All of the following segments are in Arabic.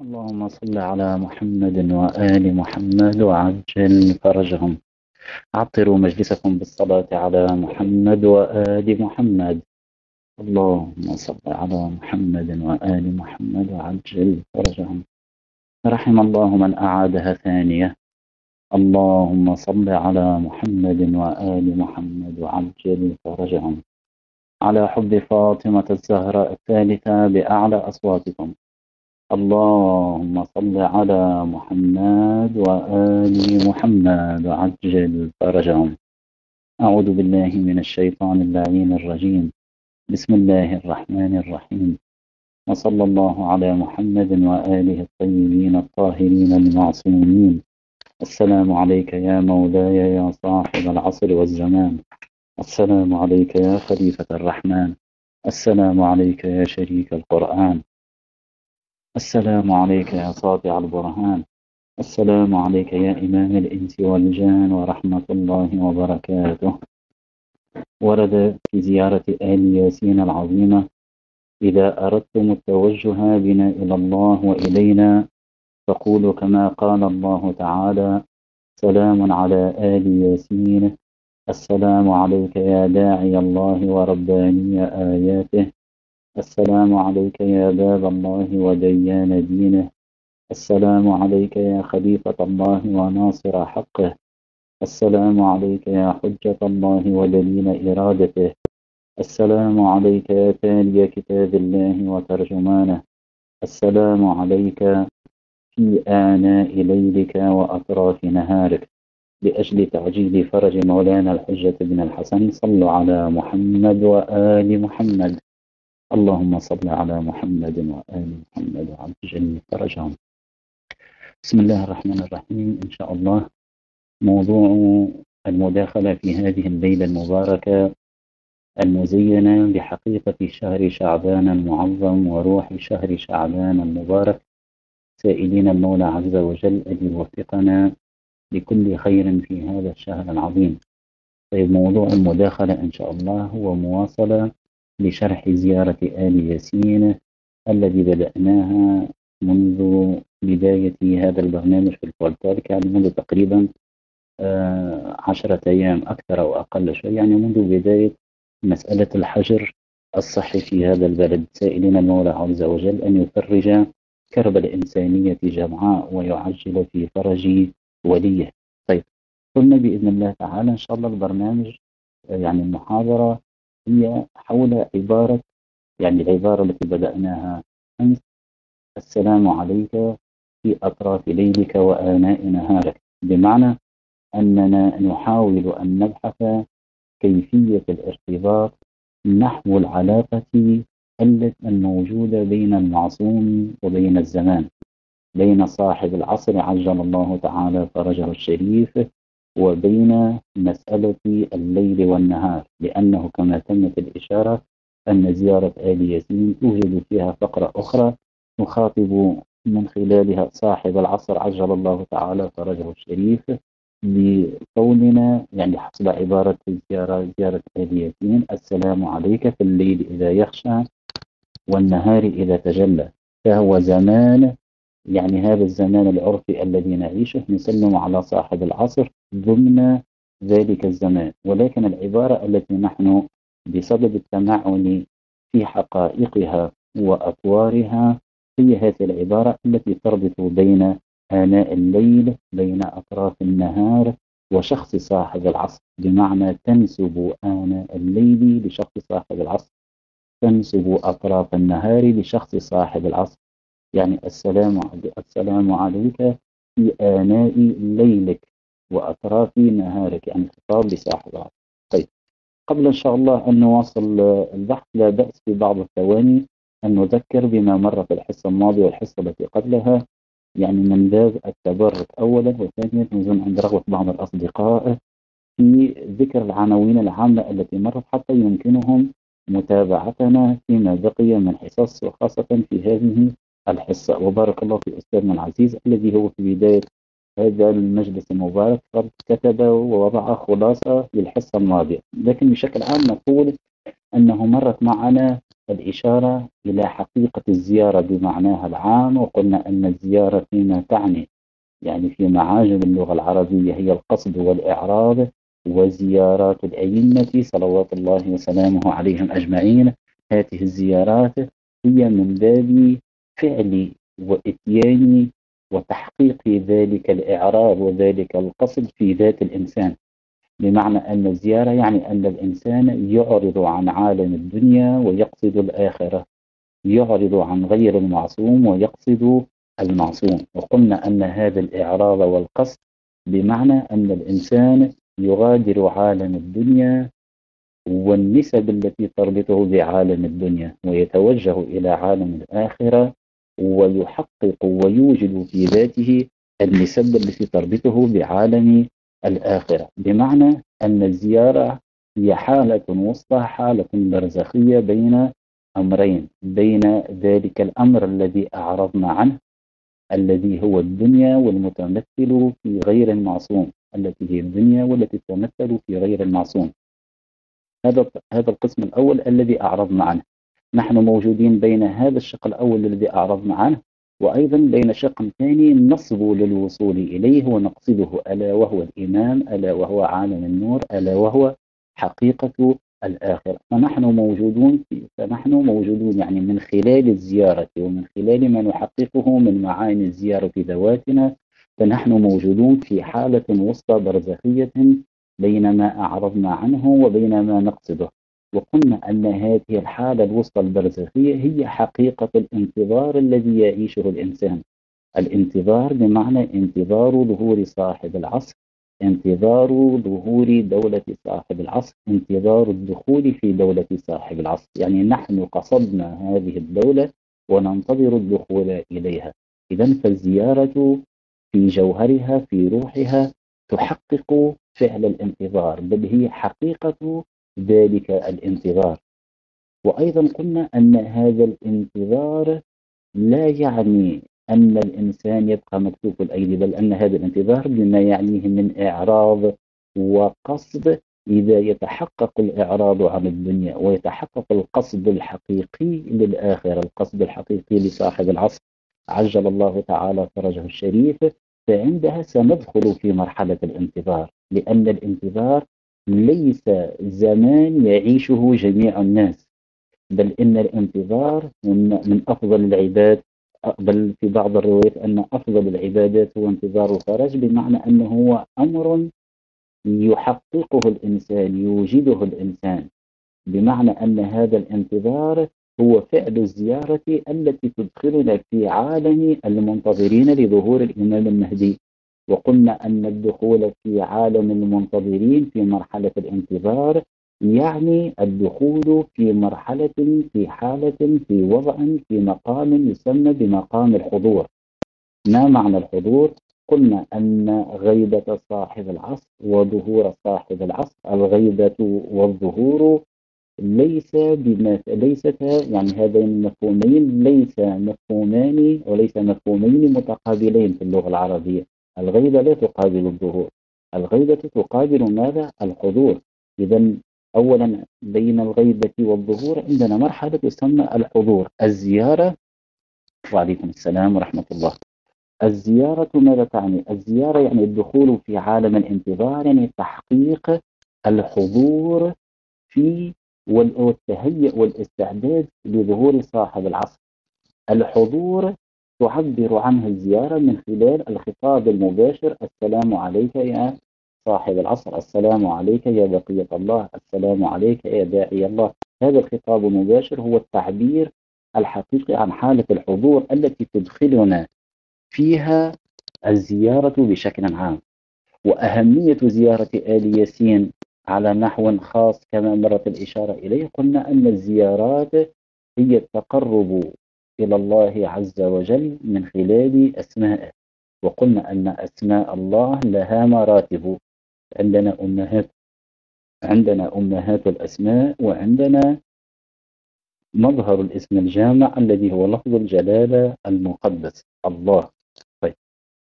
اللهم صل على محمد وآل محمد وعجل فرجهم. عطروا مجلسكم بالصلاة على محمد وآل محمد. اللهم صل على محمد وآل محمد وعجل فرجهم. رحم الله من أعادها ثانية. اللهم صل على محمد وآل محمد وعجل فرجهم. على حب فاطمة الزهراء الثالثة بأعلى أصواتكم. اللهم صل على محمد وآل محمد وعجل فرجهم. أعوذ بالله من الشيطان اللعين الرجيم. بسم الله الرحمن الرحيم. وصلى الله على محمد وآله الطيبين الطاهرين المعصومين. السلام عليك يا مولاي يا صاحب العصر والزمان. السلام عليك يا خليفة الرحمن. السلام عليك يا شريك القرآن. السلام عليك يا ساطع البرهان. السلام عليك يا إمام الإنس والجان ورحمة الله وبركاته. ورد في زيارة آل ياسين العظيمة إذا أردتم التوجه بنا إلى الله وإلينا فقولوا كما قال الله تعالى سلام على آل ياسين. السلام عليك يا داعي الله ورباني آياته. السلام عليك يا باب الله وديان دينه. السلام عليك يا خليفة الله وناصر حقه. السلام عليك يا حجة الله ودليل إرادته. السلام عليك يا تالي كتاب الله وترجمانه. السلام عليك في آناء ليلك وأطراف نهارك. لأجل تعجيل فرج مولانا الحجة بن الحسن صلوا على محمد وآل محمد. اللهم صل على محمد وآل محمد وعجل فرجهم. بسم الله الرحمن الرحيم. إن شاء الله موضوع المداخلة في هذه الليلة المباركة المزينة بحقيقة شهر شعبان المعظم وروح شهر شعبان المبارك. سائلين المولى عز وجل أن يوفقنا لكل خير في هذا الشهر العظيم. طيب موضوع المداخلة إن شاء الله هو مواصلة لشرح زيارة آل ياسين الذي بدأناها منذ بداية هذا البرنامج في البولتال يعني منذ تقريبا آه، عشرة أيام أكثر أو أقل شيء يعني منذ بداية مسألة الحجر الصحي في هذا البلد. سائلين المولى عز وجل أن يفرج كرب الإنسانية جمعاء ويعجل في فرج وليه. طيب قلنا بإذن الله تعالى إن شاء الله البرنامج يعني المحاضرة هي حول عبارة يعني العبارة التي بدأناها أمس السلام عليك في أطراف ليلك وآناء نهارك بمعنى أننا نحاول أن نبحث كيفية الارتباط نحو العلاقة الموجودة بين المعصوم وبين الزمان بين صاحب العصر عجل الله تعالى فرجه الشريف وبين مسألة الليل والنهار لأنه كما تمت الإشارة أن زيارة آل ياسين توجد فيها فقرة أخرى نخاطب من خلالها صاحب العصر عجل الله تعالى فرجه الشريف بقولنا يعني حسب عبارة زيارة زيارة آل ياسين السلام عليك في الليل إذا يخشى والنهار إذا تجلى فهو زمان يعني هذا الزمان العرفي الذي نعيشه نسلم على صاحب العصر ضمن ذلك الزمان. ولكن العبارة التي نحن بسبب التمعن في حقائقها وأطوارها هي هذه العبارة التي تربط بين آناء الليل بين أطراف النهار وشخص صاحب العصر. بمعنى تنسب آناء الليل لشخص صاحب العصر تنسب أطراف النهار لشخص صاحب العصر. يعني السلام السلام عليك في آناء ليلك وأطراف نهارك يعني خطاب لصاحب العصر طيب قبل إن شاء الله أن نواصل البحث لا بأس في بعض الثواني أن نذكر بما مر في الحصة الماضية والحصة التي قبلها يعني من باب التبرك أولا وثانيا نظن عند رغبة بعض الأصدقاء في ذكر العناوين العامة التي مرت حتى يمكنهم متابعتنا فيما بقي من حصص وخاصة في هذه الحصة. وبارك الله في أستاذنا العزيز الذي هو في بداية هذا المجلس المبارك. قد كتب ووضع خلاصة للحصة الماضية. لكن بشكل عام نقول أنه مرت معنا الإشارة إلى حقيقة الزيارة بمعناها العام. وقلنا أن الزيارة فيما تعني يعني في معاجم اللغة العربية هي القصد والإعراض وزيارات الأئمة صلوات الله وسلامه عليهم أجمعين. هذه الزيارات هي من باب فعل وإتيان وتحقيق ذلك الإعراض وذلك القصد في ذات الإنسان. بمعنى أن الزيارة يعني أن الإنسان يعرض عن عالم الدنيا ويقصد الآخرة يعرض عن غير المعصوم ويقصد المعصوم. وقلنا أن هذا الإعراض والقصد بمعنى أن الإنسان يغادر عالم الدنيا والنسب التي تربطه بعالم الدنيا ويتوجه إلى عالم الآخرة ويحقق ويوجد في ذاته النسب التي تربطه بعالم الآخرة. بمعنى أن الزيارة هي حالة وسطى حالة برزخية بين أمرين. بين ذلك الأمر الذي أعرضنا عنه الذي هو الدنيا والمتمثل في غير المعصوم. التي هي الدنيا والتي تتمثل في غير المعصوم. هذا هذا القسم الأول الذي أعرضنا عنه. نحن موجودين بين هذا الشق الأول الذي أعرضنا عنه وأيضا بين شق ثاني نصب للوصول إليه ونقصده ألا وهو الإمام ألا وهو عالم النور ألا وهو حقيقة الآخرة. فنحن موجودون في فنحن موجودون يعني من خلال الزيارة ومن خلال ما نحققه من معاني الزيارة في ذواتنا فنحن موجودون في حالة وسطى برزخية بين ما أعرضنا عنه وبين ما نقصده. وقلنا أن هذه الحالة الوسطى البرزخية هي حقيقة الانتظار الذي يعيشه الإنسان. الانتظار بمعنى انتظار ظهور صاحب العصر انتظار ظهور دولة صاحب العصر انتظار الدخول في دولة صاحب العصر. يعني نحن قصدنا هذه الدولة وننتظر الدخول إليها. إذا فالزيارة في جوهرها في روحها تحقق فعل الانتظار بل هي حقيقة ذلك الانتظار. وأيضا قلنا أن هذا الانتظار لا يعني أن الإنسان يبقى مكتوف الأيدي بل أن هذا الانتظار بما يعنيه من إعراض وقصد. إذا يتحقق الإعراض عن الدنيا ويتحقق القصد الحقيقي للآخرة القصد الحقيقي لصاحب العصر عجل الله تعالى فرجه الشريف فعندها سندخل في مرحلة الانتظار لأن الانتظار ليس زمان يعيشه جميع الناس بل إن الانتظار من أفضل العباد بل في بعض الروايات أن أفضل العبادات هو انتظار الفرج بمعنى أنه هو أمر يحققه الإنسان يوجده الإنسان بمعنى أن هذا الانتظار هو فعل الزيارة التي تدخلنا في عالم المنتظرين لظهور الإمام المهدي. وقلنا أن الدخول في عالم المنتظرين في مرحلة الانتظار يعني الدخول في مرحلة في حالة في وضع في مقام يسمى بمقام الحضور ما معنى الحضور؟ قلنا أن غيبة صاحب العصر وظهور صاحب العصر الغيبة والظهور ليس بما ليستا يعني هذين المفهومين ليس مفهومان وليس مفهومين متقابلين في اللغة العربية الغيبة لا تقابل الظهور. الغيبة تقابل ماذا؟ الحضور. إذا أولا بين الغيبة والظهور عندنا مرحلة تسمى الحضور. الزيارة وعليكم السلام ورحمة الله. الزيارة ماذا تعني؟ الزيارة يعني الدخول في عالم الانتظار يعني تحقيق الحضور في والتهيئ والإستعداد لظهور صاحب العصر. الحضور تعبر عنه الزيارة من خلال الخطاب المباشر السلام عليك يا صاحب العصر السلام عليك يا بقية الله السلام عليك يا داعي الله. هذا الخطاب المباشر هو التعبير الحقيقي عن حالة الحضور التي تدخلنا فيها الزيارة بشكل عام. وأهمية زيارة آل ياسين على نحو خاص كما مرت الإشارة إليه قلنا أن الزيارات هي التقرب إلى الله عز وجل من خلال أسمائه وقلنا أن أسماء الله لها مراتب. عندنا أمهات عندنا أمهات الأسماء وعندنا مظهر الاسم الجامع الذي هو لفظ الجلالة المقدس الله. طيب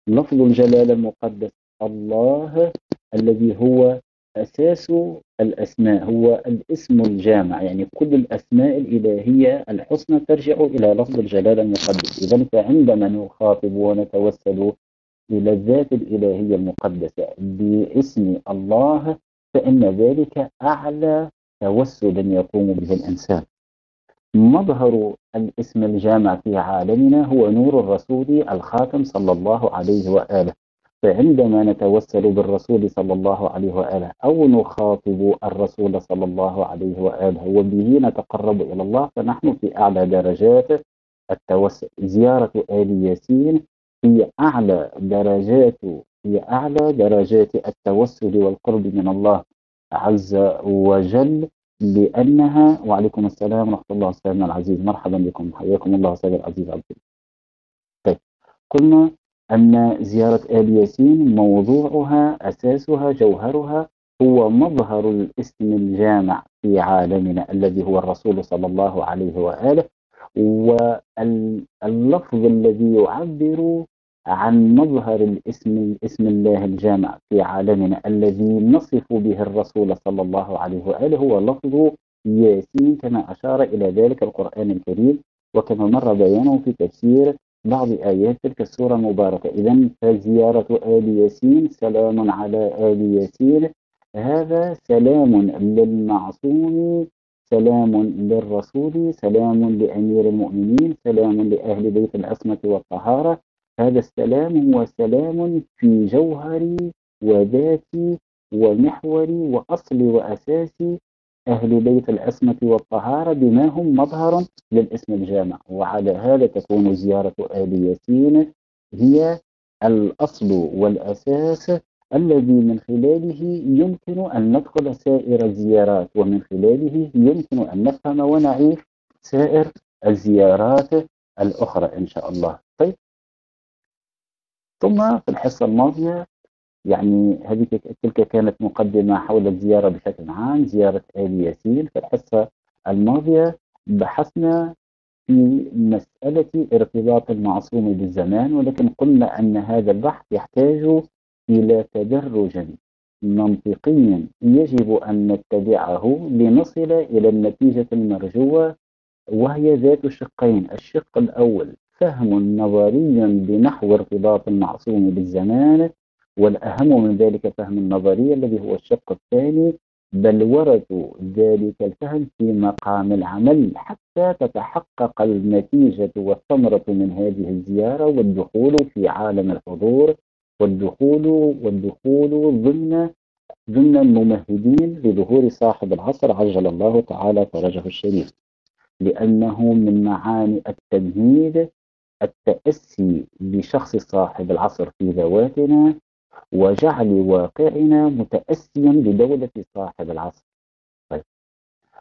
لفظ الجلالة المقدس الله الذي هو أساس الأسماء هو الاسم الجامع يعني كل الأسماء الإلهية الحسنى ترجع إلى لفظ الجلالة المقدس. إذا فعندما نخاطب ونتوسل إلى الذات الإلهية المقدسة باسم الله فإن ذلك أعلى توسل يقوم به الإنسان. مظهر الاسم الجامع في عالمنا هو نور الرسول الخاتم صلى الله عليه وآله. فعندما نتوسل بالرسول صلى الله عليه وآله أو نخاطب الرسول صلى الله عليه وآله وبه نتقرب إلى الله فنحن في أعلى درجات التوسل. زيارة آل ياسين هي أعلى درجات هي أعلى درجات التوسل والقرب من الله عز وجل لأنها وعليكم السلام ورحمة الله أستاذنا العزيز. مرحبا بكم حياكم الله أستاذ العزيز عبد طيب قلنا أن زيارة آل ياسين موضوعها أساسها جوهرها هو مظهر الاسم الجامع في عالمنا الذي هو الرسول صلى الله عليه وآله واللفظ الذي يعبر عن مظهر الاسم اسم الله الجامع في عالمنا الذي نصف به الرسول صلى الله عليه وآله هو لفظ ياسين كما أشار إلى ذلك القرآن الكريم وكما مر بيانه في تفسير بعض آيات تلك السورة المباركة. إذا فزيارة آل ياسين سلام على آل ياسين. هذا سلام للمعصوم سلام للرسول سلام لأمير المؤمنين سلام لأهل بيت العصمة والطهارة. هذا السلام هو سلام في جوهري وذاتي ومحوري وأصلي وأساسي أهل بيت العصمة والطهارة بما هم مظهر للاسم الجامع وعلى هذا تكون زيارة آل ياسين هي الأصل والأساس الذي من خلاله يمكن أن ندخل سائر الزيارات ومن خلاله يمكن أن نفهم ونعيش سائر الزيارات الأخرى إن شاء الله. طيب. ثم في الحصة الماضية يعني هذه تلك كانت مقدمة حول الزيارة بشكل عام زيارة آل ياسين في الحصة الماضية بحثنا في مسألة ارتباط المعصوم بالزمان ولكن قلنا أن هذا البحث يحتاج إلى تدرج منطقي يجب أن نتبعه لنصل إلى النتيجة المرجوة وهي ذات شقين. الشق الأول فهم نظري بنحو ارتباط المعصوم بالزمان والأهم من ذلك فهم النظري الذي هو الشق الثاني بل ورد ذلك الفهم في مقام العمل حتى تتحقق النتيجة والثمرة من هذه الزيارة والدخول في عالم الحضور والدخول والدخول ضمن ضمن الممهدين لظهور صاحب العصر عجل الله تعالى فرجه الشريف. لأنه من معاني التمهيد التأسي بشخص صاحب العصر في ذواتنا وجعل واقعنا متأسيا بدولة صاحب العصر. طيب.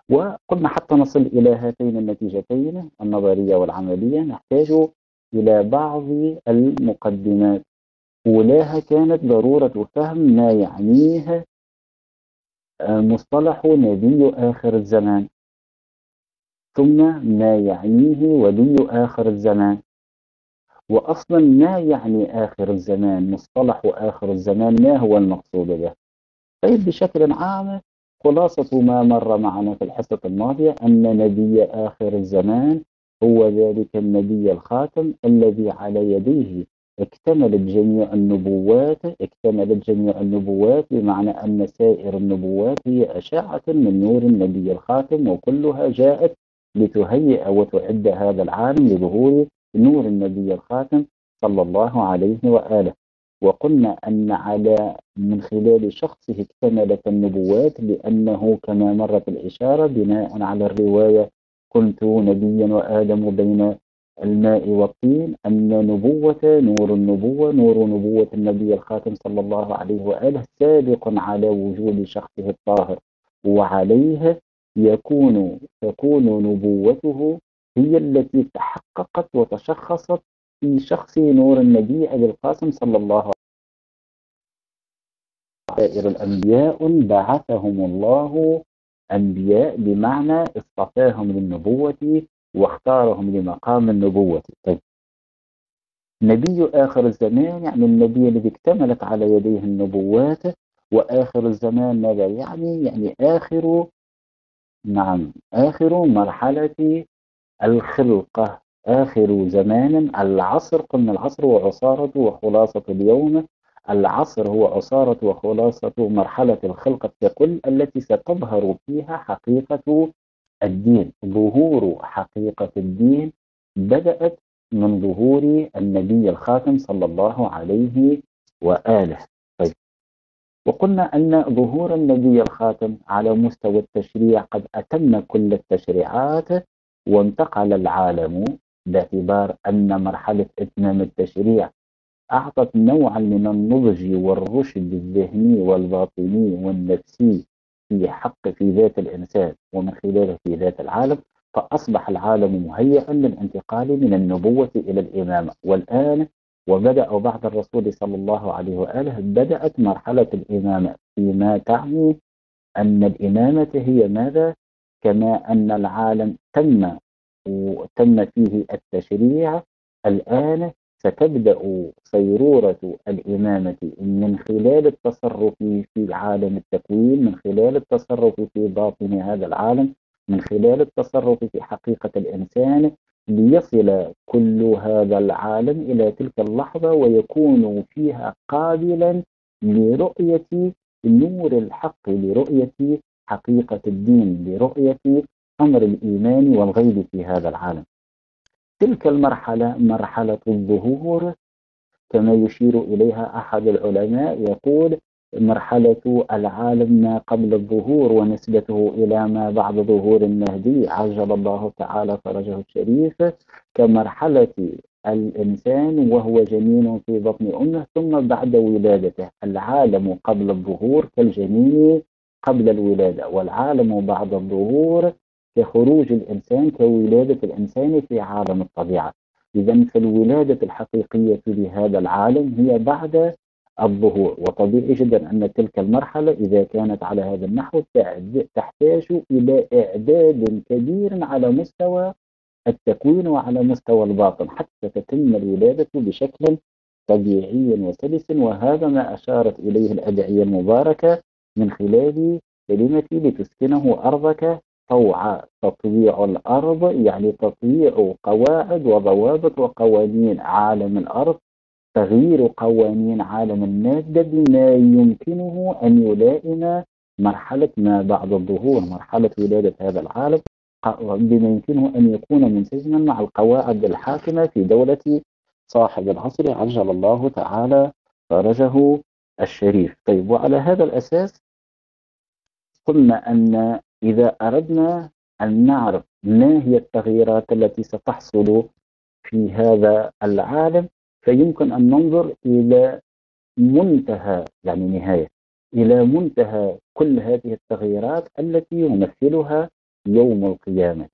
وقلنا حتى نصل إلى هاتين النتيجتين النظرية والعملية. نحتاج إلى بعض المقدمات. أولاها كانت ضرورة فهم ما يعنيه مصطلح نبي آخر الزمان ثم ما يعنيه ولي آخر الزمان. وأصلا ما يعني آخر الزمان مصطلح آخر الزمان ما هو المقصود به؟ طيب بشكل عام خلاصة ما مر معنا في الحصة الماضية أن نبي آخر الزمان هو ذلك النبي الخاتم الذي على يديه اكتملت جميع النبوات اكتملت جميع النبوات بمعنى أن سائر النبوات هي أشعة من نور النبي الخاتم وكلها جاءت لتهيئ وتعد هذا العالم لظهور نور النبي الخاتم صلى الله عليه وآله. وقلنا أن على من خلال شخصه اكتملت النبوات لأنه كما مرت الإشارة بناء على الرواية كنت نبيا وآدم بين الماء والطين أن نبوة نور النبوة نور نبوة النبي الخاتم صلى الله عليه وآله سابق على وجود شخصه الطاهر وعليه يكون تكون نبوته هي التي تحققت وتشخصت في شخص نور النبي أبي القاسم صلى الله عليه وسلم. سائر الأنبياء بعثهم الله أنبياء بمعنى اصطفاهم للنبوة واختارهم لمقام النبوة. طيب. نبي آخر الزمان يعني النبي الذي اكتملت على يديه النبوات وآخر الزمان ماذا يعني؟ يعني آخر نعم آخر مرحلة الخلقة آخر زمان العصر قلنا العصر هو عصارة وخلاصة اليوم العصر هو عصارة وخلاصة مرحلة الخلقة ككل التي ستظهر فيها حقيقة الدين. ظهور حقيقة الدين بدأت من ظهور النبي الخاتم صلى الله عليه وآله. طيب. وقلنا أن ظهور النبي الخاتم على مستوى التشريع قد أتم كل التشريعات وانتقل العالم باعتبار أن مرحلة إتمام التشريع أعطت نوعا من النضج والرشد الذهني والباطني والنفسي في حق في ذات الإنسان ومن خلاله في ذات العالم فأصبح العالم مهيئا للانتقال من النبوة إلى الإمامة والآن وبدأ بعد الرسول صلى الله عليه وآله بدأت مرحلة الإمامة فيما تعني أن الإمامة هي ماذا؟ كما أن العالم تم وتم فيه التشريع الآن ستبدأ صيرورة الإمامة من خلال التصرف في عالم التكوين من خلال التصرف في باطن هذا العالم من خلال التصرف في حقيقة الإنسان ليصل كل هذا العالم إلى تلك اللحظة ويكون فيها قابلا لرؤية نور الحق لرؤية حقيقة الدين لرؤية أمر الإيمان والغيب في هذا العالم. تلك المرحلة مرحلة الظهور كما يشير إليها أحد العلماء يقول مرحلة العالم ما قبل الظهور ونسبته إلى ما بعد ظهور المهدي. عجل الله تعالى فرجه الشريف كمرحلة الإنسان وهو جنين في بطن أمه ثم بعد ولادته. العالم قبل الظهور كالجنين قبل الولادة والعالم بعد الظهور كخروج الإنسان كولادة الإنسان في عالم الطبيعة. إذا فالولادة الحقيقية لهذا العالم هي بعد الظهور. وطبيعي جدا أن تلك المرحلة إذا كانت على هذا النحو تحتاج إلى إعداد كبير على مستوى التكوين وعلى مستوى الباطن حتى تتم الولادة بشكل طبيعي وسلس. وهذا ما أشارت إليه الأدعية المباركة من خلال كلمة لتسكنه أرضك طوعا تطويع الأرض يعني تطويع قواعد وضوابط وقوانين عالم الأرض. تغيير قوانين عالم المادة بما يمكنه أن يلائم مرحلة ما بعد الظهور مرحلة ولادة هذا العالم. بما يمكنه أن يكون منسجما مع القواعد الحاكمة في دولة صاحب العصر. عجل الله تعالى فرجه الشريف. طيب وعلى هذا الأساس قلنا أن إذا أردنا أن نعرف ما هي التغييرات التي ستحصل في هذا العالم فيمكن أن ننظر إلى منتهى يعني نهاية إلى منتهى كل هذه التغييرات التي يمثلها يوم القيامة.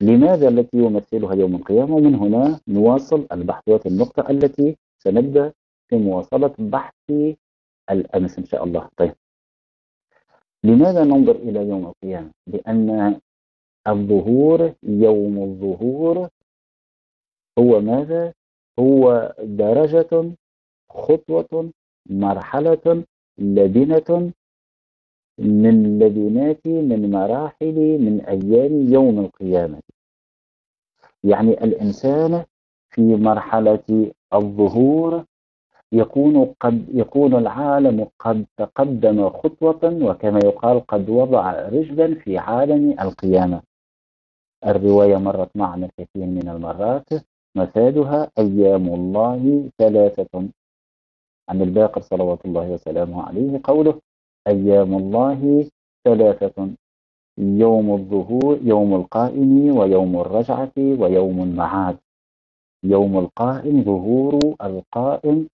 لماذا التي يمثلها يوم القيامة؟ ومن هنا نواصل البحث النقطة التي سنبدأ في مواصلة بحث الأمس إن شاء الله طيب لماذا ننظر إلى يوم القيامة؟ لأن الظهور يوم الظهور هو ماذا؟ هو درجة خطوة مرحلة لبنة من لبنات من مراحل من أيام يوم القيامة يعني الإنسان في مرحلة الظهور يكون قد يكون العالم قد تقدم خطوة وكما يقال قد وضع رجلا في عالم القيامة. الرواية مرت معنا كثير من المرات. مفادها أيام الله ثلاثة. عن الباقر صلوات الله وسلامه عليه قوله أيام الله ثلاثة. يوم الظهور يوم القائم ويوم الرجعة ويوم المعاد. يوم القائم ظهور القائم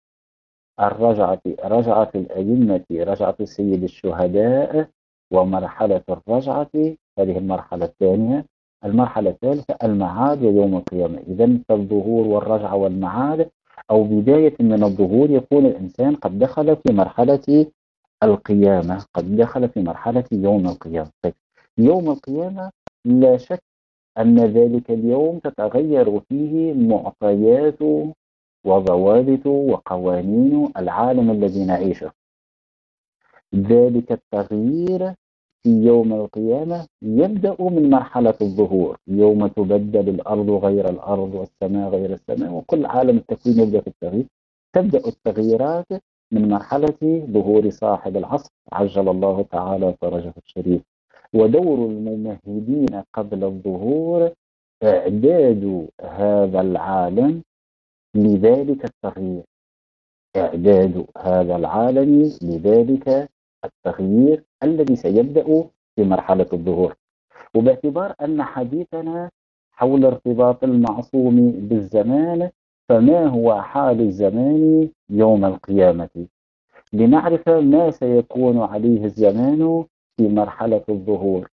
الرجعة رجعة الأئمة رجعة سيد الشهداء ومرحلة الرجعة هذه المرحلة الثانية. المرحلة الثالثة المعاد ويوم القيامة. إذا فالظهور والرجعة والمعاد أو بداية من الظهور يكون الإنسان قد دخل في مرحلة القيامة قد دخل في مرحلة يوم القيامة. طيب يوم القيامة لا شك أن ذلك اليوم تتغير فيه معطيات وضوابط وقوانين العالم الذي نعيشه. ذلك التغيير في يوم القيامة يبدأ من مرحلة الظهور يوم تبدل الأرض غير الأرض والسماء غير السماء وكل عالم التكوين يبدأ في التغيير. تبدأ التغييرات من مرحلة ظهور صاحب العصر عجل الله تعالى فرجه الشريف. ودور الممهدين قبل الظهور إعداد هذا العالم لذلك التغيير. إعداد هذا العالم لذلك التغيير الذي سيبدأ في مرحلة الظهور. وباعتبار أن حديثنا حول ارتباط المعصوم بالزمان فما هو حال الزمان يوم القيامة؟ لنعرف ما سيكون عليه الزمان في مرحلة الظهور.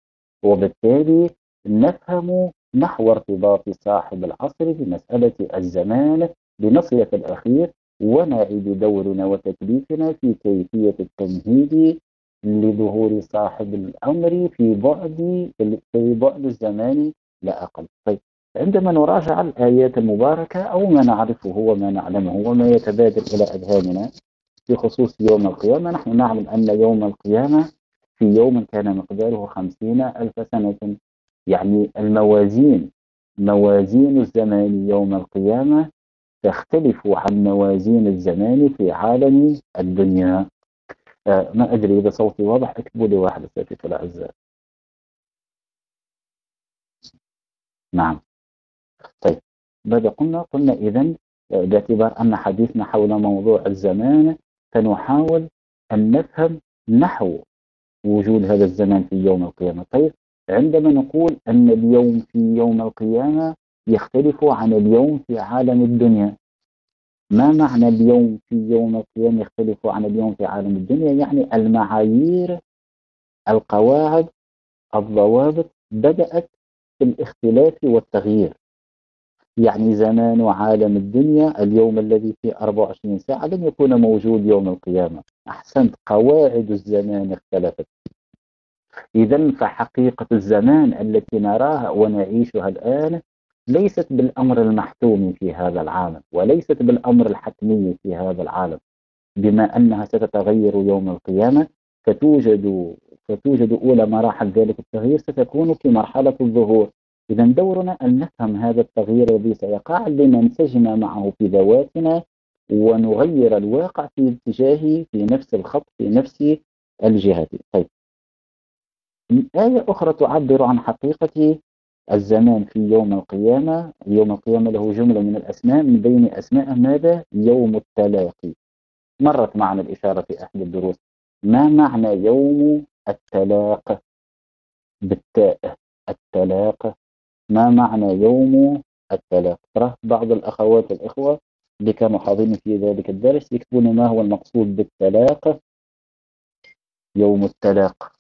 وبالتالي نفهم نحو ارتباط صاحب العصر بمسألة الزمان بنصية الأخير ونعيد دورنا وتكليفنا في كيفية التمهيد لظهور صاحب الأمر في بعد في بعد الزمان لا أقل. طيب عندما نراجع الآيات المباركة أو ما نعرفه وما نعلمه وما يتبادل إلى أذهاننا في خصوص يوم القيامة نحن نعلم أن يوم القيامة في يوم كان مقداره خمسين ألف سنة. يعني الموازين موازين الزمان يوم القيامة تختلف عن موازين الزمان في عالم الدنيا. آه ما أدري إذا صوتي واضح اكتبوا لي واحد في الأعزاء. نعم. طيب ماذا قلنا؟ قلنا إذا آه، باعتبار أن حديثنا حول موضوع الزمان سنحاول أن نفهم نحو وجود هذا الزمان في يوم القيامة. طيب عندما نقول أن اليوم في يوم القيامة يختلف عن اليوم في عالم الدنيا. ما معنى اليوم في يوم القيامة يختلف عن اليوم في عالم الدنيا؟ يعني المعايير القواعد الضوابط بدأت في الاختلاف والتغيير. يعني زمان عالم الدنيا اليوم الذي فيه 24 ساعة لن يكون موجود يوم القيامة. أحسنت قواعد الزمان اختلفت. إذا فحقيقة الزمان التي نراها ونعيشها الآن ليست بالأمر المحتوم في هذا العالم وليست بالأمر الحتمي في هذا العالم. بما أنها ستتغير يوم القيامة فتوجد فتوجد أولى مراحل ذلك التغيير ستكون في مرحلة الظهور. إذا دورنا أن نفهم هذا التغيير الذي سيقع لننسجم معه في ذواتنا ونغير الواقع في اتجاه في نفس الخط في نفس الجهة. طيب. آية أخرى تعبر عن حقيقة الزمان في يوم القيامة يوم القيامة له جملة من الأسماء من بين أسماء ماذا؟ يوم التلاقي. مرت معنا الإشارة في أحد الدروس. ما معنى يوم التلاق بالتاء التلاق ما معنى يوم التلاق ترى بعض الأخوات الإخوة اللي كانوا حاضرين في ذلك الدرس يكتبون ما هو المقصود بالتلاق يوم التلاق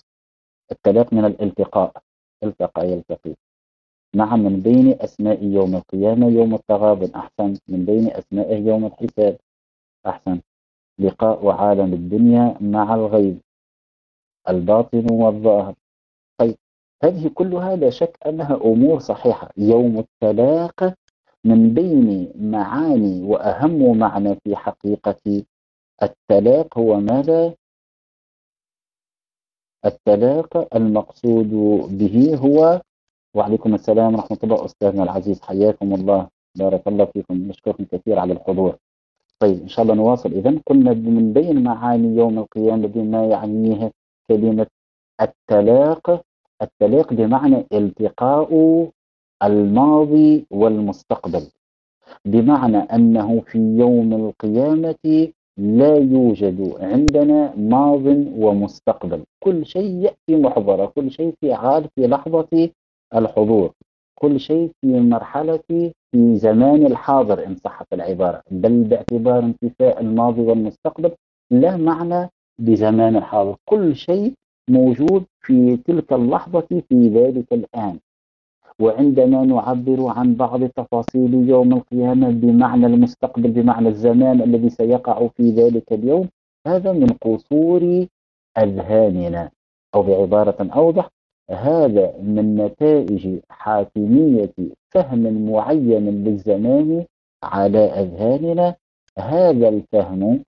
التلاق من الالتقاء. التقى يلتقي. نعم من بين أسماء يوم القيامة يوم التغابن أحسن من بين أسمائه يوم الحساب أحسن. لقاء عالم الدنيا مع الغيب الباطن والظاهر. طيب هذه كلها لا شك أنها أمور صحيحة. يوم التلاق من بين معاني وأهم معنى في حقيقة التلاق هو ماذا؟ التلاق المقصود به هو وعليكم السلام ورحمة الله أستاذنا العزيز. حياكم الله. بارك الله فيكم. نشكركم كثير على الحضور. طيب إن شاء الله نواصل. إذا قلنا من بين معاني يوم القيامة بما يعنيه كلمة التلاق. التلاق بمعنى التقاء الماضي والمستقبل. بمعنى أنه في يوم القيامة لا يوجد عندنا ماض ومستقبل. كل شيء يأتي محضرة. كل شيء في عال في لحظة الحضور. كل شيء في مرحلة في زمان الحاضر إن صحت العبارة. بل باعتبار انتفاء الماضي والمستقبل لا معنى بزمان الحاضر. كل شيء موجود في تلك اللحظة في ذلك الآن. وعندما نعبر عن بعض تفاصيل يوم القيامة بمعنى المستقبل بمعنى الزمان الذي سيقع في ذلك اليوم هذا من قصور أذهاننا أو بعبارة أوضح هذا من نتائج حاكمية فهم معين للزمان على أذهاننا هذا الفهم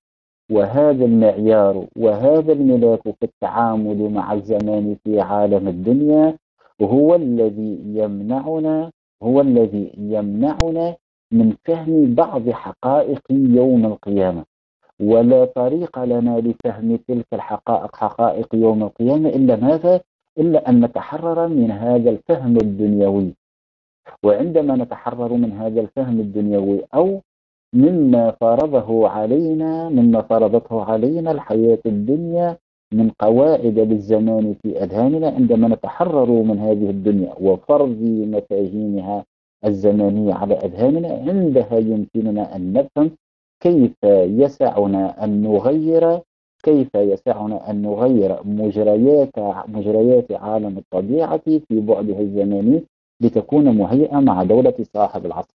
وهذا المعيار وهذا الملاك في التعامل مع الزمان في عالم الدنيا هو الذي يمنعنا هو الذي يمنعنا من فهم بعض حقائق يوم القيامة ولا طريق لنا لفهم تلك الحقائق حقائق يوم القيامة إلا ماذا؟ إلا أن نتحرر من هذا الفهم الدنيوي. وعندما نتحرر من هذا الفهم الدنيوي أو مما فرضه علينا مما فرضته علينا الحياة الدنيا من قواعد للزمان في أذهاننا عندما نتحرر من هذه الدنيا وفرض مفاهيمها الزمانية على أذهاننا عندها يمكننا أن نفهم كيف يسعنا أن نغير كيف يسعنا أن نغير مجريات مجريات عالم الطبيعة في بعدها الزماني لتكون مهيئة مع دولة صاحب العصر؟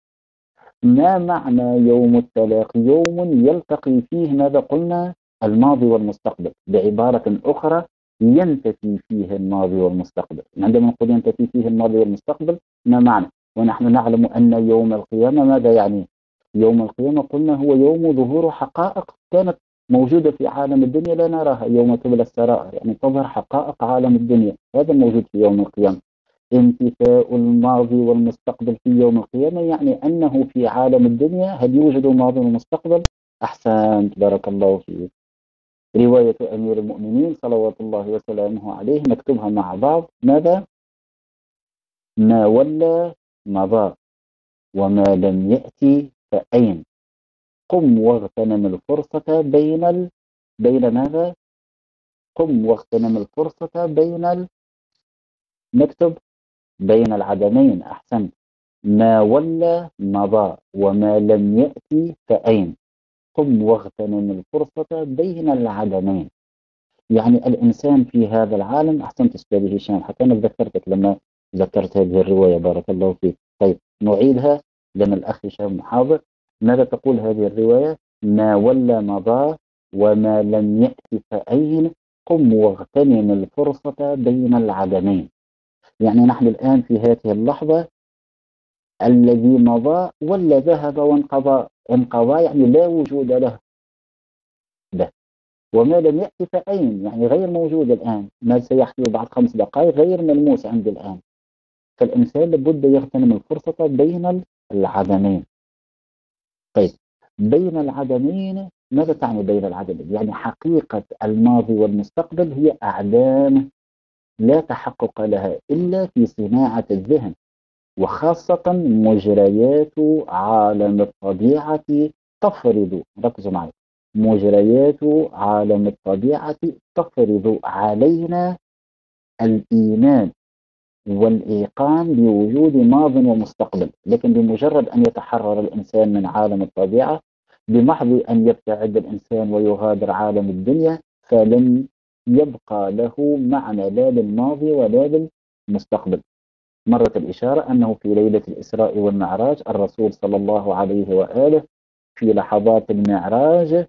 ما معنى يوم التلاقي يوم يلتقي فيه ماذا قلنا؟ الماضي والمستقبل. بعبارة أخرى ينتفي فيه الماضي والمستقبل. عندما نقول ينتفي فيه الماضي والمستقبل ما معنى؟ ونحن نعلم أن يوم القيامة ماذا يعني؟ يوم القيامة قلنا هو يوم ظهور حقائق كانت موجودة في عالم الدنيا لا نراها يوم تبلى السرائر يعني تظهر حقائق عالم الدنيا. هذا موجود في يوم القيامة. انتفاء الماضي والمستقبل في يوم القيامة يعني أنه في عالم الدنيا هل يوجد ماضي ومستقبل؟ أحسنت. بارك الله فيك. رواية أمير المؤمنين صلوات الله وسلامه عليه نكتبها مع بعض. ماذا؟ ما ولى مضى وما لم يأتي فأين؟ قم واغتنم الفرصة بين ال... بين ماذا؟ قم واغتنم الفرصة بين ال... نكتب بين العدمين أحسنت. ما ولى مضى وما لم يأتي فأين؟ قم واغتنم الفرصة بين العدمين. يعني الإنسان في هذا العالم أحسنت أستاذ هشام حتى أنا ذكرتك لما ذكرت هذه الرواية بارك الله فيك. طيب نعيدها لما الأخ هشام محاضر ماذا تقول هذه الرواية؟ ما ولى مضى وما لم يأتي فأين؟ قم واغتنم الفرصة بين العدمين. يعني نحن الآن في هذه اللحظة الذي مضى ولا ذهب وانقضى انقضى يعني لا وجود له. ده. وما لم يأتي فأين؟ يعني غير موجود الآن. ما سيحدث بعد خمس دقائق غير ملموس عند الآن. فالإنسان لابد يغتنم الفرصة بين العدمين. طيب بين العدمين ماذا تعني بين العدمين؟ يعني حقيقة الماضي والمستقبل هي أعلام لا تحقق لها إلا في صناعة الذهن وخاصة مجريات عالم الطبيعة تفرض ركزوا معي مجريات عالم الطبيعة تفرض علينا الإيمان. والإيقان بوجود ماض ومستقبل لكن بمجرد أن يتحرر الإنسان من عالم الطبيعة بمحض أن يبتعد الإنسان ويغادر عالم الدنيا فلن يبقى له معنى لا للماضي ولا للمستقبل. مرت الإشارة أنه في ليلة الإسراء والمعراج الرسول صلى الله عليه وآله في لحظات المعراج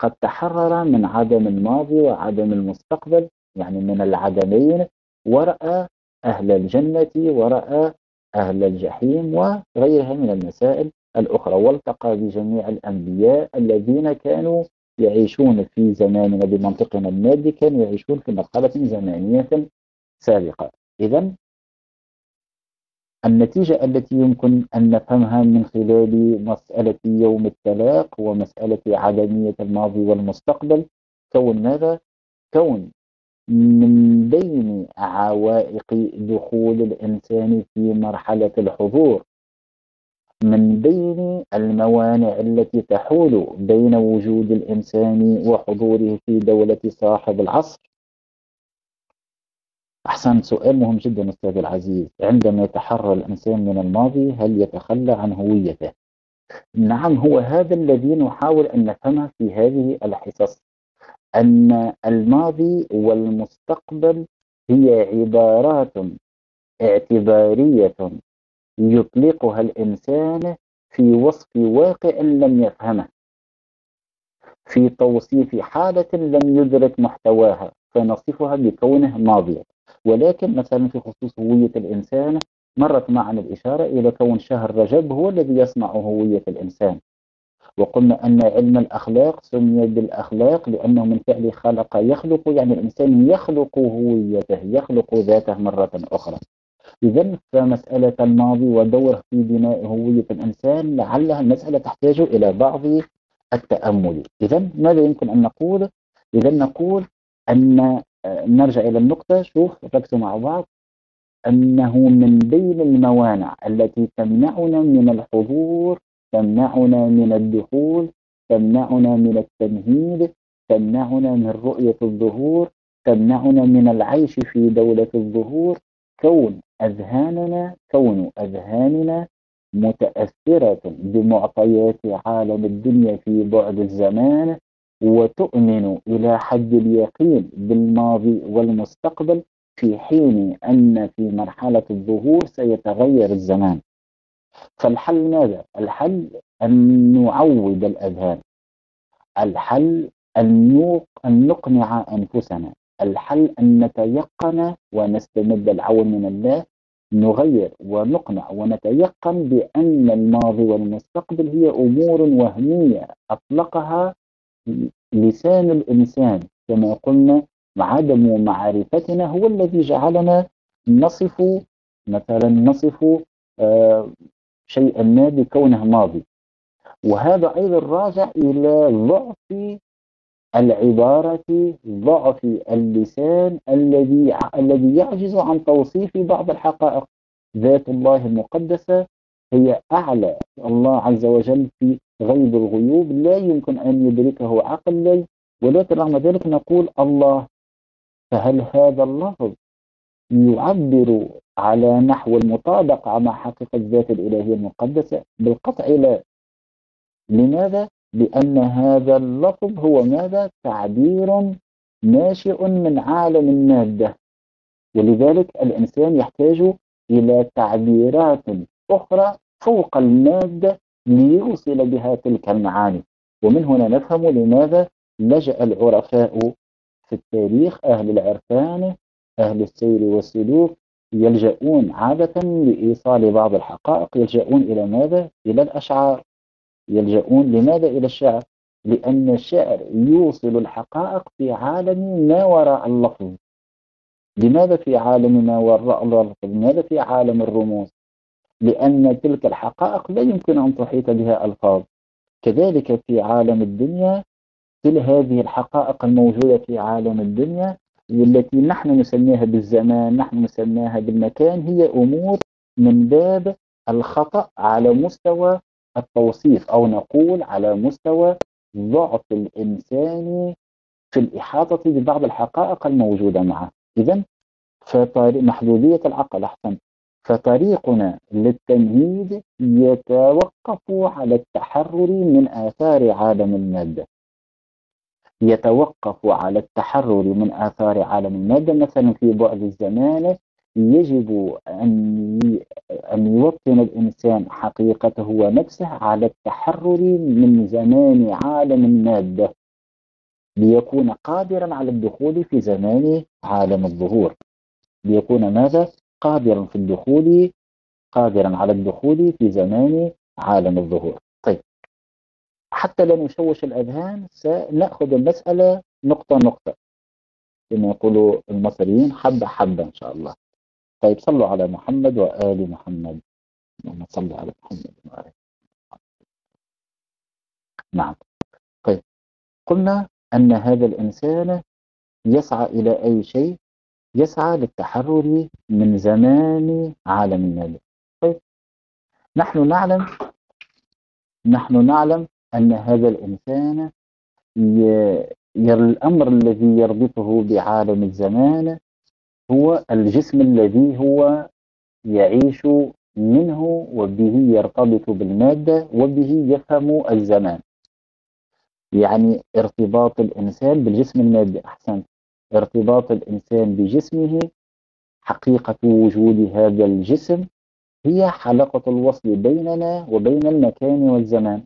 قد تحرر من عدم الماضي وعدم المستقبل يعني من العدمين ورأى أهل الجنة ورأى أهل الجحيم وغيرها من المسائل الأخرى والتقى بجميع الأنبياء الذين كانوا يعيشون في زماننا بمنطقنا المادي كانوا يعيشون في مرحلة زمانية سابقة إذا النتيجة التي يمكن أن نفهمها من خلال مسألة يوم التلاق ومسألة عدمية الماضي والمستقبل كون ماذا؟ كون من بين عوائق دخول الإنسان في مرحلة الحضور من بين الموانع التي تحول بين وجود الإنسان وحضوره في دولة صاحب العصر. أحسن سؤال مهم جدا أستاذ العزيز. عندما يتحرر الإنسان من الماضي هل يتخلى عن هويته؟ نعم هو هذا الذي نحاول أن نفهمه في هذه الحصص. أن الماضي والمستقبل هي عبارات اعتبارية يطلقها الإنسان في وصف واقع لم يفهمه في توصيف حالة لم يدرك محتواها فنصفها بكونه ماضية ولكن مثلا في خصوص هوية الإنسان مرت معنا الإشارة إلى كون شهر رجب هو الذي يصنع هوية الإنسان. وقلنا أن علم الأخلاق سمي بالأخلاق لأنه من فعل خلق يخلق يعني الإنسان يخلق هويته يخلق ذاته مرة أخرى. إذا فمسألة الماضي ودوره في بناء هوية الإنسان لعلها المسألة تحتاج إلى بعض التأمل. إذا ماذا يمكن أن نقول؟ إذا نقول أن آه، نرجع إلى النقطة. شوف ركزوا مع بعض. أنه من بين الموانع التي تمنعنا من الحضور تمنعنا من الدخول تمنعنا من التمهيد تمنعنا من رؤية الظهور تمنعنا من العيش في دولة الظهور. كون أذهاننا كون أذهاننا متأثرة بمعطيات عالم الدنيا في بعد الزمان وتؤمن إلى حد اليقين بالماضي والمستقبل في حين أن في مرحلة الظهور سيتغير الزمان. فالحل ماذا؟ الحل أن نعود الأذهان. الحل أن نقنع أنفسنا. الحل أن نتيقن ونستمد العون من الله. نغير ونقنع ونتيقن بأن الماضي والمستقبل هي أمور وهمية أطلقها لسان الإنسان. كما قلنا عدم معرفتنا هو الذي جعلنا نصف مثلا نصف آه شيئا ما بكونه ماضي. وهذا أيضا راجع إلى ضعف العبارة ضعف اللسان الذي الذي يعجز عن توصيف بعض الحقائق. ذات الله المقدسة هي أعلى الله عز وجل في غيب الغيوب. لا يمكن أن يدركه عقل ولكن رغم ذلك نقول الله. فهل هذا اللفظ يعبر على نحو المطابقة مع حقيقة الذات الإلهية المقدسة بالقطع لا لماذا؟ لأن هذا اللفظ هو ماذا؟ تعبير ناشئ من عالم المادة ولذلك الإنسان يحتاج إلى تعبيرات أخرى فوق المادة ليوصل بها تلك المعاني ومن هنا نفهم لماذا لجأ العرفاء في التاريخ أهل العرفان أهل السير والسلوك يلجؤون عادة لإيصال بعض الحقائق يلجؤون إلى ماذا؟ إلى الأشعار يلجؤون لماذا إلى الشعر؟ لأن الشعر يوصل الحقائق في عالم ما وراء اللفظ لماذا في عالم ما وراء اللفظ؟ لماذا في عالم الرموز؟ لأن تلك الحقائق لا يمكن أن تحيط بها ألفاظ كذلك في عالم الدنيا كل هذه الحقائق الموجودة في عالم الدنيا والتي نحن نسميها بالزمان نحن نسميها بالمكان هي أمور من باب الخطأ على مستوى التوصيف أو نقول على مستوى ضعف الإنسان في الإحاطة ببعض الحقائق الموجودة معه. إذا محدودية العقل أحسن. فطريقنا للتمهيد يتوقف على التحرر من آثار عالم المادة. يتوقف على التحرر من آثار عالم المادة. مثلا في بعد الزمان يجب أن أن يوطن الإنسان حقيقته ونفسه على التحرر من زمان عالم المادة ليكون قادرا على الدخول في زمان عالم الظهور. ليكون ماذا؟ قادرا في الدخول قادرا على الدخول في زمان عالم الظهور. حتى لا نشوش الأذهان سنأخذ المسألة نقطة نقطة. كما يقولوا المصريين حبة حبة إن شاء الله. طيب صلوا على محمد وآل محمد. اللهم صل على محمد وآل نعم. طيب. قلنا أن هذا الإنسان يسعى إلى أي شيء؟ يسعى للتحرر من زمان عالم المال. طيب. نحن نعلم نحن نعلم أن هذا الإنسان الأمر الذي يربطه بعالم الزمان هو الجسم الذي هو يعيش منه وبه يرتبط بالمادة وبه يفهم الزمان. يعني ارتباط الإنسان بالجسم المادي أحسن ارتباط الإنسان بجسمه حقيقة وجود هذا الجسم هي حلقة الوصل بيننا وبين المكان والزمان.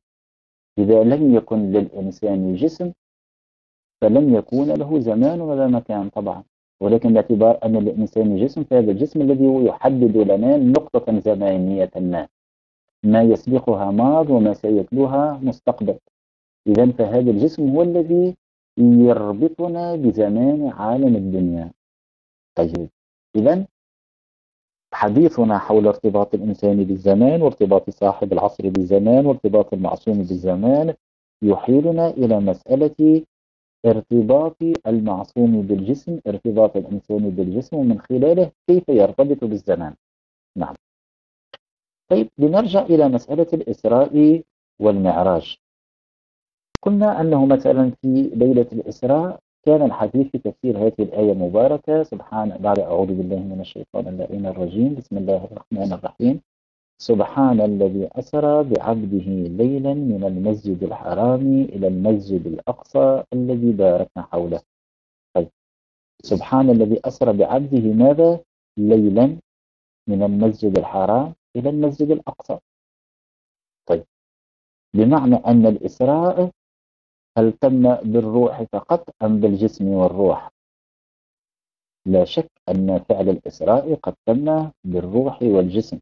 إذا لم يكن للإنسان جسم فلن يكون له زمان ولا مكان طبعا. ولكن باعتبار أن الإنسان جسم فهذا الجسم الذي يحدد لنا نقطة زمانية ما. ما يسبقها ماض وما سيتلوها مستقبل. إذا فهذا الجسم هو الذي يربطنا بزمان عالم الدنيا. طيب. إذا حديثنا حول ارتباط الإنسان بالزمان وارتباط صاحب العصر بالزمان وارتباط المعصوم بالزمان يحيلنا إلى مسألة ارتباط المعصوم بالجسم ارتباط الإنسان بالجسم ومن خلاله كيف يرتبط بالزمان. نعم. طيب لنرجع إلى مسألة الإسراء والمعراج. قلنا أنه مثلا في ليلة الإسراء كان الحديث في تفسير هذه الآية المباركة سبحان بعد أعوذ بالله من الشيطان اللعين الرجيم. بسم الله الرحمن الرحيم. سبحان الذي أسرى بعبده ليلا من المسجد الحرام إلى المسجد الأقصى الذي باركنا حوله. طيب. سبحان الذي أسرى بعبده ماذا؟ ليلا من المسجد الحرام إلى المسجد الأقصى. طيب. بمعنى أن الإسراء هل تم بالروح فقط أم بالجسم والروح؟ لا شك أن فعل الإسراء قد تم بالروح والجسم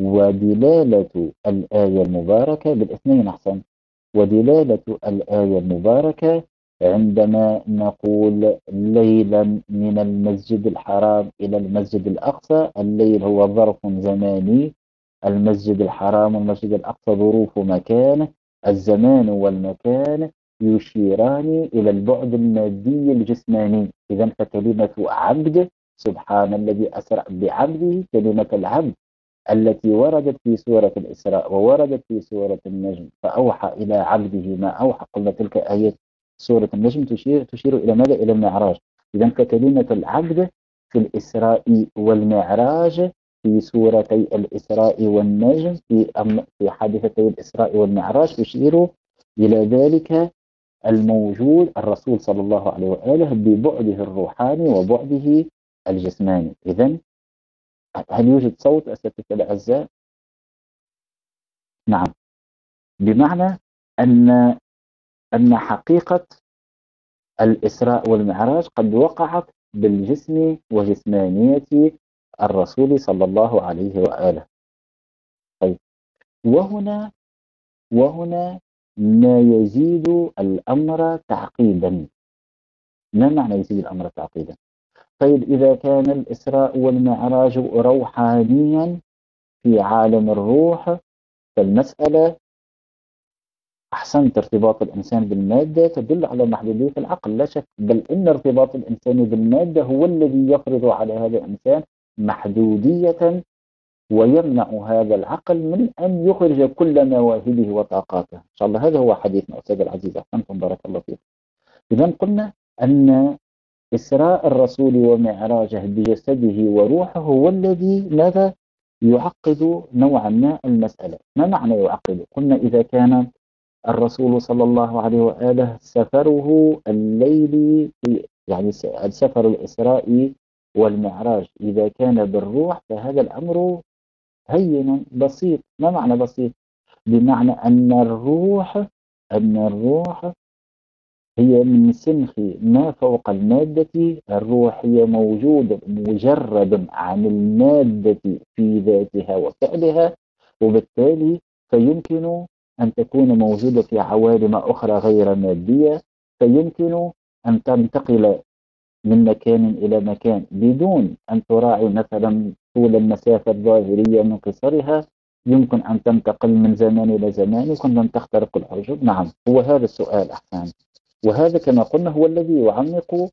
ودلالة الآية المباركة بالاثنين أحسن. ودلالة الآية المباركة عندما نقول ليلا من المسجد الحرام إلى المسجد الأقصى الليل هو ظرف زماني المسجد الحرام والمسجد الأقصى ظروف مكان الزمان والمكان يشيران إلى البعد المادي الجسماني. إذا فكلمة عبد سبحان الذي أسرى بعبده كلمة العبد التي وردت في سورة الإسراء ووردت في سورة النجم فأوحى إلى عبده ما أوحى. قلنا تلك آية سورة النجم تشير, تشير إلى ماذا؟ إلى المعراج. إذا فكلمة العبد في الإسراء والمعراج في سورتي الإسراء والنجم في في حادثتي الإسراء والمعراج تشير إلى ذلك الموجود الرسول صلى الله عليه وآله ببعده الروحاني وبعده الجسماني. إذا هل يوجد صوت أساتذة الأعزاء؟ نعم. بمعنى أن أن حقيقة الإسراء والمعراج قد وقعت بالجسم وجسمانية الرسول صلى الله عليه وآله. طيب. وهنا وهنا ما يزيد الأمر تعقيدا ما معنى يزيد الأمر تعقيدا طيب إذا كان الإسراء والمعراج روحانيا في عالم الروح فالمسألة أحسنت ارتباط الإنسان بالمادة تدل على محدودية العقل. لا شك بل إن ارتباط الإنسان بالمادة هو الذي يفرض على هذا الإنسان محدودية ويمنع هذا العقل من أن يخرج كل مواهبه وطاقاته. إن شاء الله هذا هو حديثنا أستاذ العزيز. أحسنتم بارك الله فيكم. إذا قلنا أن إسراء الرسول ومعراجه بجسده وروحه هو الذي ماذا؟ يعقد نوعا ما المسألة. ما معنى يعقد؟ قلنا إذا كان الرسول صلى الله عليه وآله سفره الليلي يعني السفر الإسراء والمعراج إذا كان بالروح فهذا الأمر هين بسيط ما معنى بسيط؟ بمعنى أن الروح أن الروح هي من سنخ ما فوق المادة الروح هي موجودة مجرد عن المادة في ذاتها وفعلها وبالتالي فيمكن أن تكون موجودة في عوالم أخرى غير مادية فيمكن أن تنتقل من مكان إلى مكان بدون أن تراعي مثلا طول المسافة الظاهرية من قصرها يمكن أن تنتقل من زمان إلى زمان يمكن أن تخترق الأرجل نعم هو هذا السؤال أحسن. وهذا كما قلنا هو الذي يعمق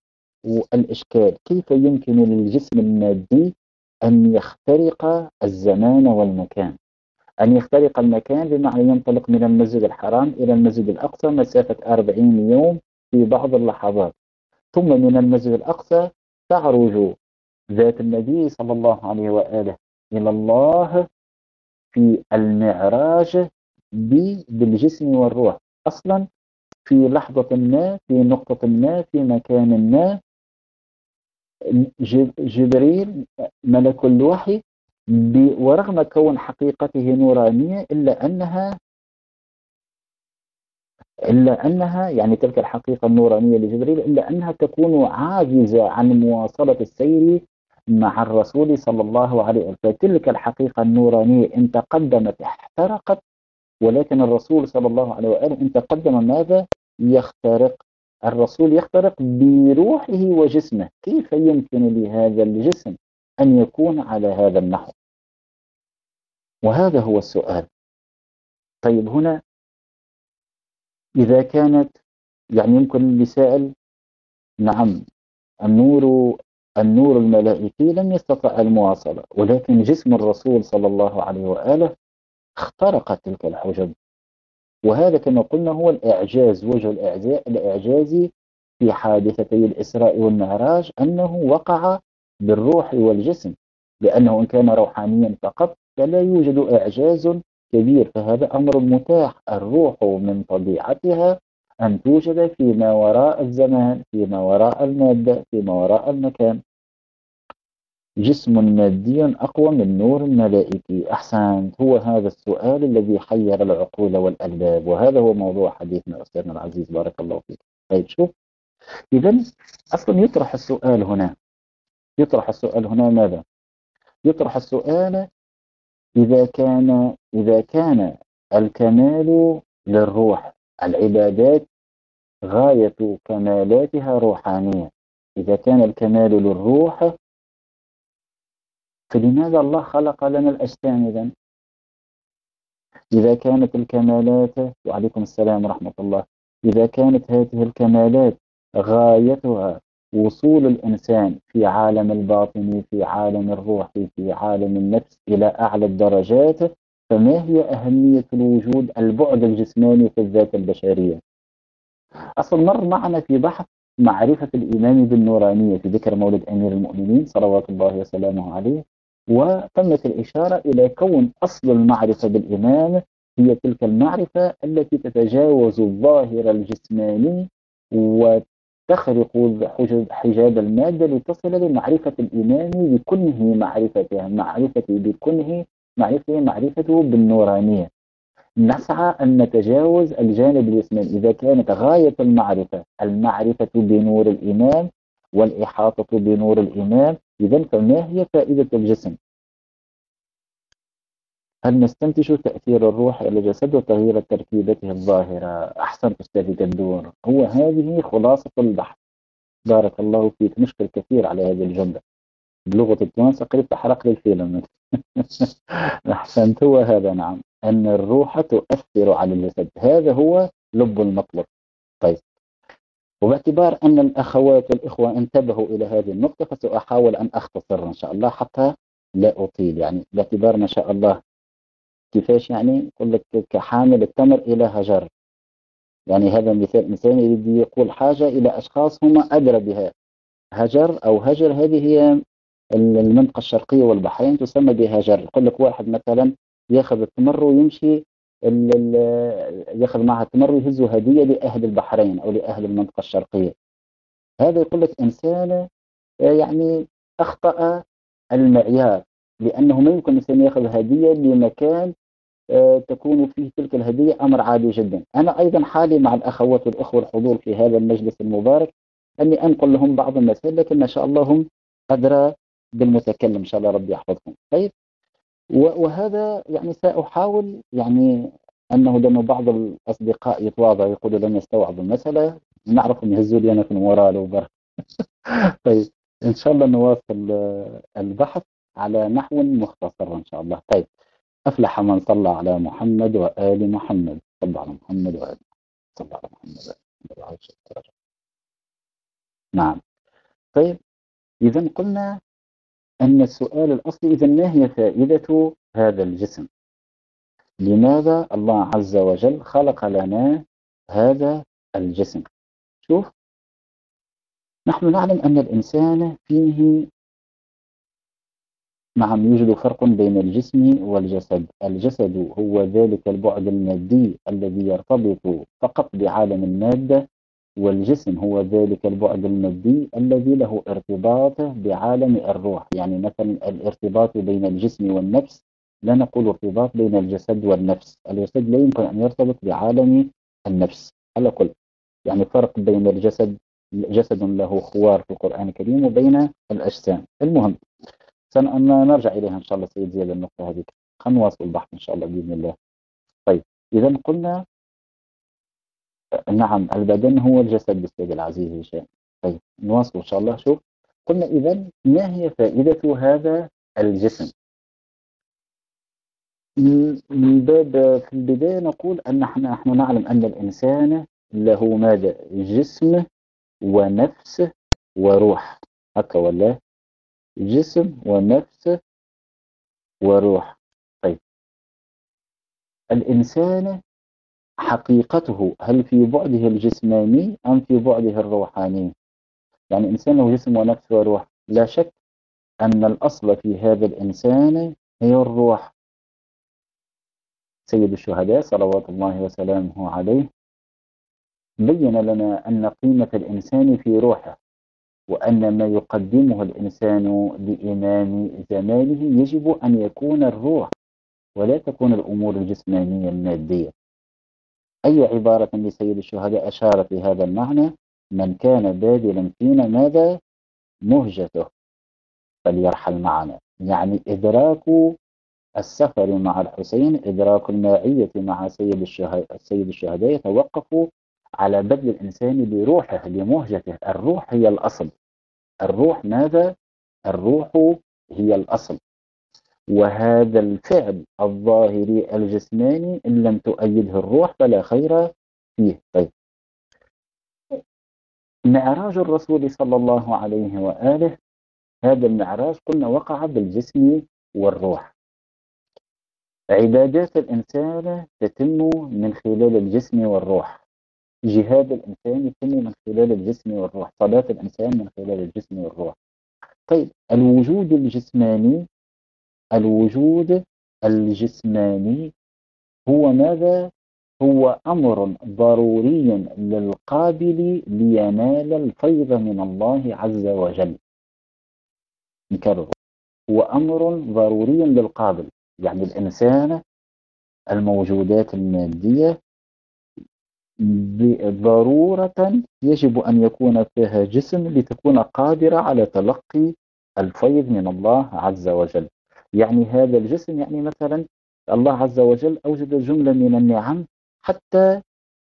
الإشكال. كيف يمكن للجسم المادي أن يخترق الزمان والمكان؟ أن يخترق المكان بمعنى ينطلق من المسجد الحرام إلى المسجد الأقصى مسافة 40 يوم في بعض اللحظات. ثم من المسجد الأقصى تعرج ذات النبي صلى الله عليه وآله إلى الله في المعراج بالجسم والروح. أصلا في لحظة ما في نقطة ما في مكان ما جبريل ملك الوحي ورغم كون حقيقته نورانية إلا أنها إلا أنها يعني تلك الحقيقة النورانية لجبريل إلا أنها تكون عاجزة عن مواصلة السير مع الرسول صلى الله عليه وسلم. فتلك الحقيقة النورانية إن تقدمت احترقت ولكن الرسول صلى الله عليه وآله إن تقدم ماذا؟ يخترق. الرسول يخترق بروحه وجسمه. كيف يمكن لهذا الجسم أن يكون على هذا النحو؟ وهذا هو السؤال. طيب هنا إذا كانت يعني يمكن لسائل نعم النور النور الملائكي لم يستطع المواصلة ولكن جسم الرسول صلى الله عليه وآله اخترق تلك الحجب. وهذا كما قلنا هو الإعجاز وجه الإعجازي في حادثتي الإسراء والمعراج أنه وقع بالروح والجسم لأنه إن كان روحانيا فقط فلا يوجد إعجاز كبير فهذا أمر متاح الروح من طبيعتها أن توجد فيما وراء الزمان فيما وراء المادة فيما وراء المكان. جسم مادي أقوى من نور ملائكي. أحسنت. هو هذا السؤال الذي حير العقول والألباب. وهذا هو موضوع حديثنا أستاذنا العزيز. بارك الله فيك. طيب شوف. إذا أصلا يطرح السؤال هنا. يطرح السؤال هنا ماذا؟ يطرح السؤال إذا كان إذا كان الكمال للروح العبادات غاية كمالاتها روحانية. إذا كان الكمال للروح فلماذا الله خلق لنا الأجسام إذا إذا كانت الكمالات وعليكم السلام ورحمة الله. إذا كانت هذه الكمالات غايتها وصول الإنسان في عالم الباطن في عالم الروح في عالم النفس إلى أعلى الدرجات فما هي أهمية الوجود البعد الجسماني في الذات البشرية؟ أصلا مر معنا في بحث معرفة الإيمان بالنورانية في ذكر مولد أمير المؤمنين صلوات الله وسلامه عليه وتمت الإشارة إلى كون أصل المعرفة بالإيمان هي تلك المعرفة التي تتجاوز الظاهر الجسماني وتخرق حجاب المادة لتصل لمعرفة الإيمان بكنه معرفته معرفته بكنه معرفته معرفته بالنورانية. نسعى أن نتجاوز الجانب الجسماني إذا كانت غاية المعرفة المعرفة بنور الإيمان والإحاطة بنور الإيمان إذا فما هي فائدة الجسم؟ هل نستنتج تأثير الروح على الجسد وتغيير تركيبته الظاهرة؟ أحسنت أستاذ جندور هو هذه خلاصة البحث. بارك الله فيك نشكر كثير على هذه الجملة. بلغة التونس قريب تحرق لي الفيلم. أحسنت هو هذا نعم. أن الروح تؤثر على الجسد. هذا هو لب المطلب طيب. وباعتبار أن الأخوات والإخوة انتبهوا إلى هذه النقطة فسأحاول أن أختصر إن شاء الله حتى لا أطيل. يعني باعتبار ما شاء الله كيفاش يعني؟ يقول لك كحامل التمر إلى هجر. يعني هذا مثال إنسان يريد يقول حاجة إلى أشخاص هم أدرى بها هجر أو هجر هذه هي المنطقة الشرقية والبحرين تسمى بهجر. يقول لك واحد مثلا ياخذ التمر ويمشي ياخذ معها التمر ويهزه هدية لأهل البحرين أو لأهل المنطقة الشرقية. هذا يقول لك إنسان آه، يعني أخطأ المعيار لأنه ما يمكن الإنسان ياخذ هدية لمكان آه، تكون فيه تلك الهدية أمر عادي جدا. أنا أيضا حالي مع الأخوات والأخوة الحضور في هذا المجلس المبارك أني أنقل لهم بعض المسائل لكن ما شاء الله هم أدرى بالمتكلم. إن شاء الله ربي يحفظهم طيب وهذا يعني سأحاول يعني أنه لما بعض الأصدقاء يتواضع يقولوا لن يستوعبوا المسألة نعرف أن يهزوا لي أنا في المورال طيب إن شاء الله نواصل البحث على نحو مختصر إن شاء الله. طيب أفلح من صلى على محمد وآل محمد. صلى على محمد وآل صلى على محمد وآل نعم. طيب إذا قلنا أن السؤال الأصلي إذا ما هي فائدة هذا الجسم؟ لماذا الله عز وجل خلق لنا هذا الجسم؟ شوف نحن نعلم أن الإنسان فيه نعم يوجد فرق بين الجسم والجسد. الجسد هو ذلك البعد المادي الذي يرتبط فقط بعالم المادة والجسم هو ذلك البعد المادي الذي له ارتباط بعالم الروح. يعني مثلا الارتباط بين الجسم والنفس لا نقول ارتباط بين الجسد والنفس. الجسد لا يمكن أن يرتبط بعالم النفس. على كل يعني فرق بين الجسد جسد له خوار في القرآن الكريم وبين الأجسام. المهم سنرجع إليها إن شاء الله سيد زياد النقطة هذه. خلينا نواصل البحث إن شاء الله بإذن الله. طيب إذا قلنا نعم البدن هو الجسد بالسيد العزيز هشام طيب نواصل إن شاء الله. شوف قلنا إذا ما هي فائدة هذا الجسم؟ من باب في البداية نقول أن نحن نعلم أن الإنسان له ماذا؟ جسم ونفس وروح. هكا ولا؟ جسم ونفس وروح. طيب الإنسان حقيقته هل في بعده الجسماني أم في بعده الروحاني؟ يعني إنسان له جسم ونفس وروح. لا شك أن الأصل في هذا الإنسان هي الروح. سيد الشهداء صلوات الله وسلامه عليه بين لنا أن قيمة الإنسان في روحه وأن ما يقدمه الإنسان لإمام زمانه يجب أن يكون الروح ولا تكون الأمور الجسمانية المادية. أي عبارة لسيد الشهداء أشار في هذا المعنى من كان بادلا فينا ماذا؟ مهجته. فليرحل معنا. يعني إدراك السفر مع الحسين إدراك المائية مع سيد الشهداء, السيد الشهداء يتوقف على بذل الإنسان لروحه لمهجته. الروح هي الأصل. الروح ماذا؟ الروح هي الأصل. وهذا الفعل الظاهري الجسماني إن لم تؤيده الروح فلا خير فيه. طيب. معراج الرسول صلى الله عليه وآله هذا المعراج قلنا وقع بالجسم والروح. عبادات الإنسان تتم من خلال الجسم والروح. جهاد الإنسان يتم من خلال الجسم والروح. صلاة الإنسان من خلال الجسم والروح. طيب. الوجود الجسماني الوجود الجسماني هو ماذا؟ هو أمر ضروري للقابل لينال الفيض من الله عز وجل. نكرر هو أمر ضروري للقابل. يعني الإنسان الموجودات المادية ضرورة يجب أن يكون فيها جسم لتكون قادرة على تلقي الفيض من الله عز وجل. يعني هذا الجسم يعني مثلا الله عز وجل أوجد جملة من النعم حتى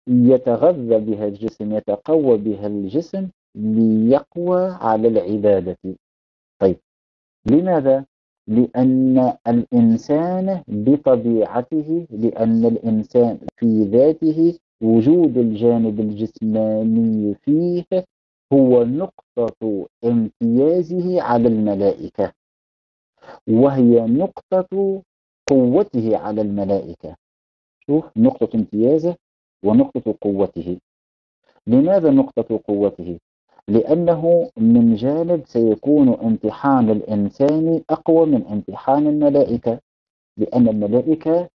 يتغذى بها الجسم يتقوى بها الجسم ليقوى على العبادة طيب لماذا؟ لأن الإنسان بطبيعته لأن الإنسان في ذاته وجود الجانب الجسماني فيه هو نقطة امتيازه على الملائكة وهي نقطة قوته على الملائكة شوف نقطة امتيازة ونقطة قوته لماذا نقطة قوته؟ لأنه من جانب سيكون امتحان الإنسان أقوى من امتحان الملائكة لأن الملائكة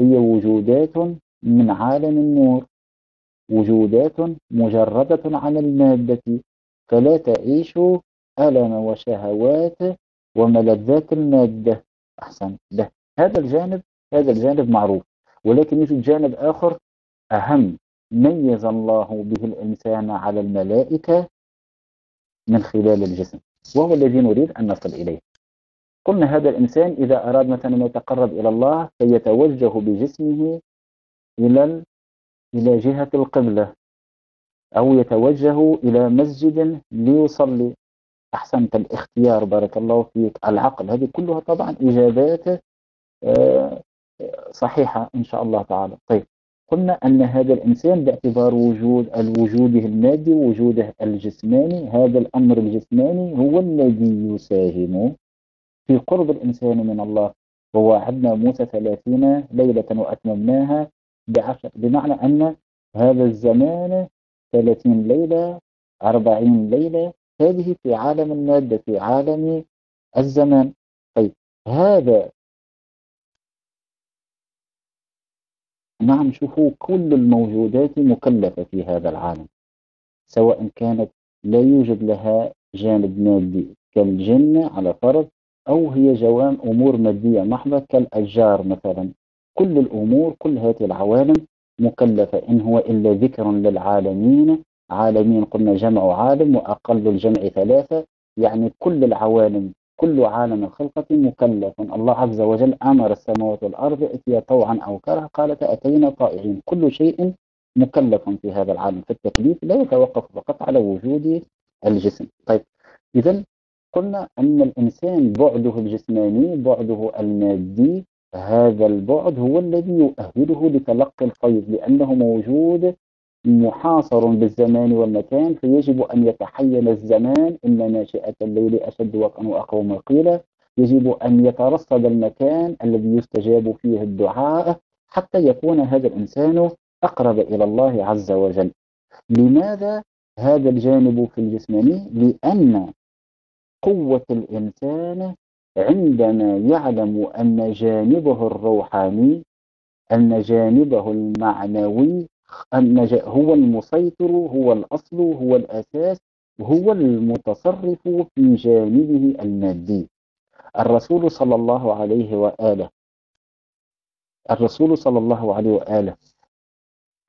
هي وجودات من عالم النور وجودات مجردة عن المادة فلا تعيش ألم وشهوات وملذات المادة. أحسن ده. هذا الجانب هذا الجانب معروف. ولكن يوجد جانب آخر أهم ميز الله به الإنسان على الملائكة من خلال الجسم. وهو الذي نريد أن نصل إليه. قلنا هذا الإنسان إذا أراد مثلا أن يتقرب إلى الله فيتوجه بجسمه إلى إلى جهة القبلة. أو يتوجه إلى مسجد ليصلي. أحسنت الاختيار بارك الله فيك. العقل هذه كلها طبعا إجابات آه، صحيحة إن شاء الله تعالى. طيب قلنا أن هذا الإنسان باعتبار وجود الوجوده المادي وجوده الجسماني هذا الأمر الجسماني هو الذي يساهم في قرب الإنسان من الله. ووعدنا موسى ثلاثين ليلة وأتممناها بعشر بمعنى أن هذا الزمان ثلاثين ليلة أربعين ليلة هذه في عالم المادة في عالم الزمان. طيب هذا نعم شوفوا كل الموجودات مكلفة في هذا العالم سواء كانت لا يوجد لها جانب مادي كالجن على فرض أو هي جوام أمور مادية محضة كالأشجار مثلا. كل الأمور كل هذه العوالم مكلفة إن هو إلا ذكر للعالمين عالمين قلنا جمع عالم وأقل الجمع ثلاثة يعني كل العوالم كل عالم الخلقة مكلف. الله عز وجل أمر السماوات والأرض إتيا طوعا أو كره قالت أتينا طائعين. كل شيء مكلف في هذا العالم. فالتكليف لا يتوقف فقط على وجود الجسم. طيب إذا قلنا أن الإنسان بعده الجسماني بعده المادي هذا البعد هو الذي يؤهله لتلقي الفيض لأنه موجود محاصر بالزمان والمكان فيجب أن يتحين الزمان. إن ناشئة الليل أشد وقعا وأقوم قيلا يجب أن يترصد المكان الذي يستجاب فيه الدعاء حتى يكون هذا الإنسان أقرب إلى الله عز وجل. لماذا هذا الجانب في الجسماني؟ لأن قوة الإنسان عندما يعلم أن جانبه الروحاني أن جانبه المعنوي أن هو المسيطر هو الأصل هو الأساس هو المتصرف في جانبه المادي. الرسول صلى الله عليه وآله الرسول صلى الله عليه وآله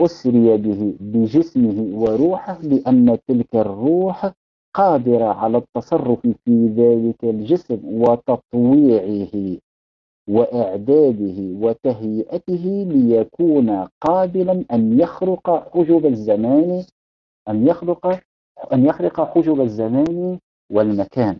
أسري به بجسمه وروحه لأن تلك الروح قادرة على التصرف في ذلك الجسم وتطويعه. وإعداده وتهيئته ليكون قابلا أن يخرق حجب الزمان أن يخرق أن يخرق حجب الزمان والمكان.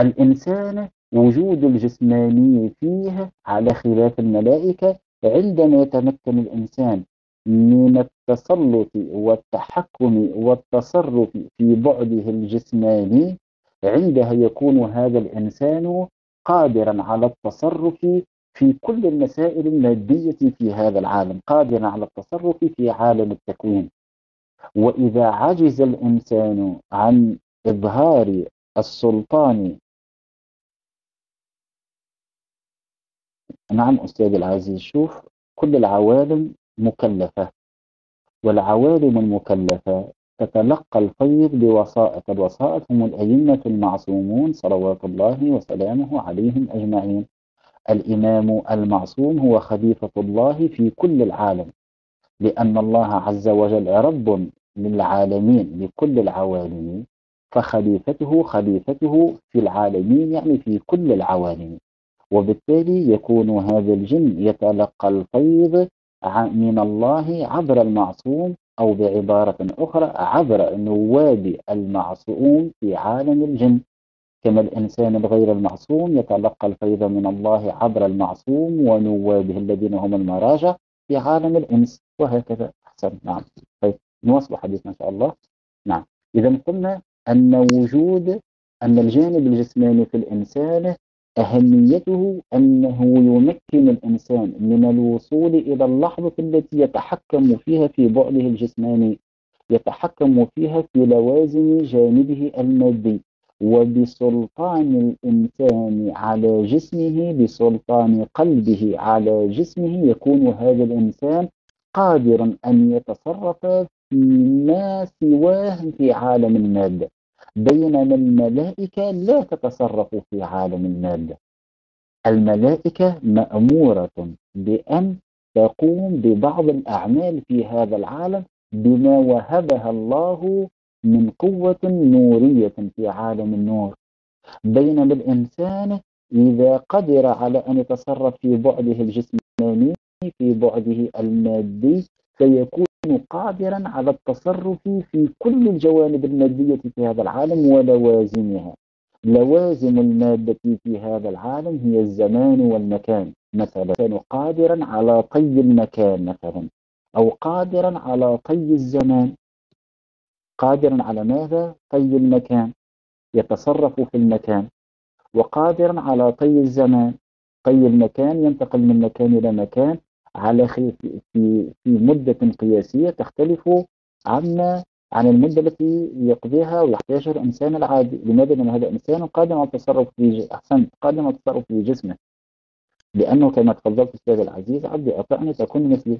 الإنسان وجود الجسماني فيه على خلاف الملائكة عندما يتمكن الإنسان من التسلط والتحكم والتصرف في بعده الجسماني عندها يكون هذا الإنسان قادرا على التصرف في كل المسائل المادية في هذا العالم قادرا على التصرف في عالم التكوين. وإذا عجز الإنسان عن إظهار السلطان نعم أستاذ العزيز شوف كل العوالم مكلفة والعوالم المكلفة تتلقى الفيض بوسائط الوسائط هم الأئمة المعصومون صلوات الله وسلامه عليهم أجمعين. الإمام المعصوم هو خليفة الله في كل العالم لأن الله عز وجل رب للعالمين لكل العوالم. فخليفته خليفته في العالمين يعني في كل العوالم. وبالتالي يكون هذا الجن يتلقى الفيض من الله عبر المعصوم أو بعبارة أخرى عبر نواب المعصوم في عالم الجن. كما الإنسان الغير المعصوم يتلقى الفيض من الله عبر المعصوم ونوابه الذين هم المراجع في عالم الإنس وهكذا. أحسن. نعم. طيب نواصل حديثنا إن شاء الله. نعم. إذا قلنا أن وجود أن الجانب الجسماني في الإنسان أهميته أنه يمكن الإنسان من الوصول إلى اللحظة التي يتحكم فيها في بعده الجسماني يتحكم فيها في لوازم جانبه المادي وبسلطان الإنسان على جسمه بسلطان قلبه على جسمه يكون هذا الإنسان قادرا أن يتصرف فيما سواه في عالم المادة. بينما الملائكة لا تتصرف في عالم المادة الملائكة مأمورة بأن تقوم ببعض الأعمال في هذا العالم بما وهبها الله من قوة نورية في عالم النور. بينما الإنسان إذا قدر على أن يتصرف في بعده الجسماني في بعده المادي سيكون قادرا على التصرف في كل الجوانب المادية في هذا العالم ولوازمها. لوازم المادة في هذا العالم هي الزمان والمكان. مثلا كان قادرا على طي المكان مثلا أو قادرا على طي الزمان. قادرا على ماذا؟ طي المكان. يتصرف في المكان. وقادرا على طي الزمان. طي المكان ينتقل من مكان إلى مكان. على في في مدة قياسية تختلف عما عن المدة التي يقضيها ويحتاجها الإنسان العادي. لماذا؟ لأن هذا الإنسان قادم على التصرف في أحسن قادم على التصرف في جسمه. لأنه كما تفضلت أستاذ العزيز عبدي أطعني تكون مثلي.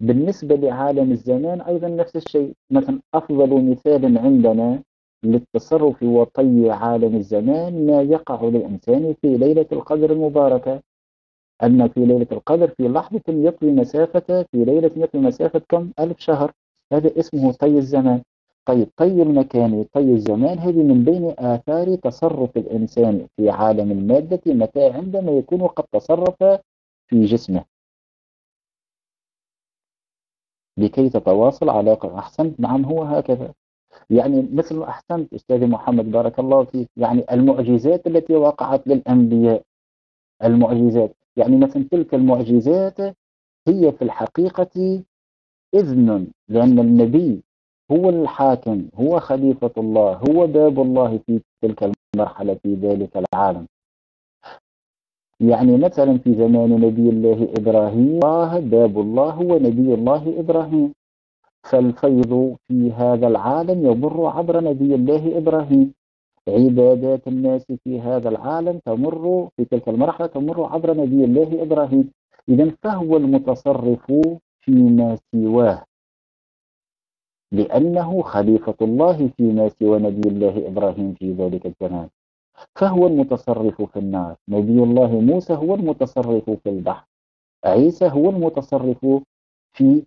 بالنسبة لعالم الزمان أيضا نفس الشيء. مثلا أفضل مثال عندنا للتصرف وطي عالم الزمان ما يقع للإنسان في ليلة القدر المباركة. أن في ليلة القدر في لحظة يطوي مسافة في ليلة يطوي مسافة كم؟ ألف شهر. هذا اسمه طي الزمان. طيب طي المكان طي الزمان هذه من بين آثار تصرف الإنسان في عالم المادة متى عندما يكون قد تصرف في جسمه. لكي تتواصل علاقة أحسنت نعم هو هكذا. يعني مثل أحسنت أستاذ محمد بارك الله فيك. يعني المعجزات التي وقعت للأنبياء. المعجزات. يعني مثل تلك المعجزات هي في الحقيقة إذن لأن النبي هو الحاكم هو خليفة الله هو باب الله في تلك المرحلة في ذلك العالم. يعني مثلا في زمان نبي الله إبراهيم الله باب الله هو نبي الله إبراهيم. فالفيض في هذا العالم يمر عبر نبي الله إبراهيم. عبادات الناس في هذا العالم تمر في تلك المرحلة تمر عبر نبي الله إبراهيم. إذا فهو المتصرف فيما سواه. لأنه خليفة الله فيما سوى نبي الله إبراهيم في ذلك الزمان. فهو المتصرف في النار. نبي الله موسى هو المتصرف في البحر. عيسى هو المتصرف في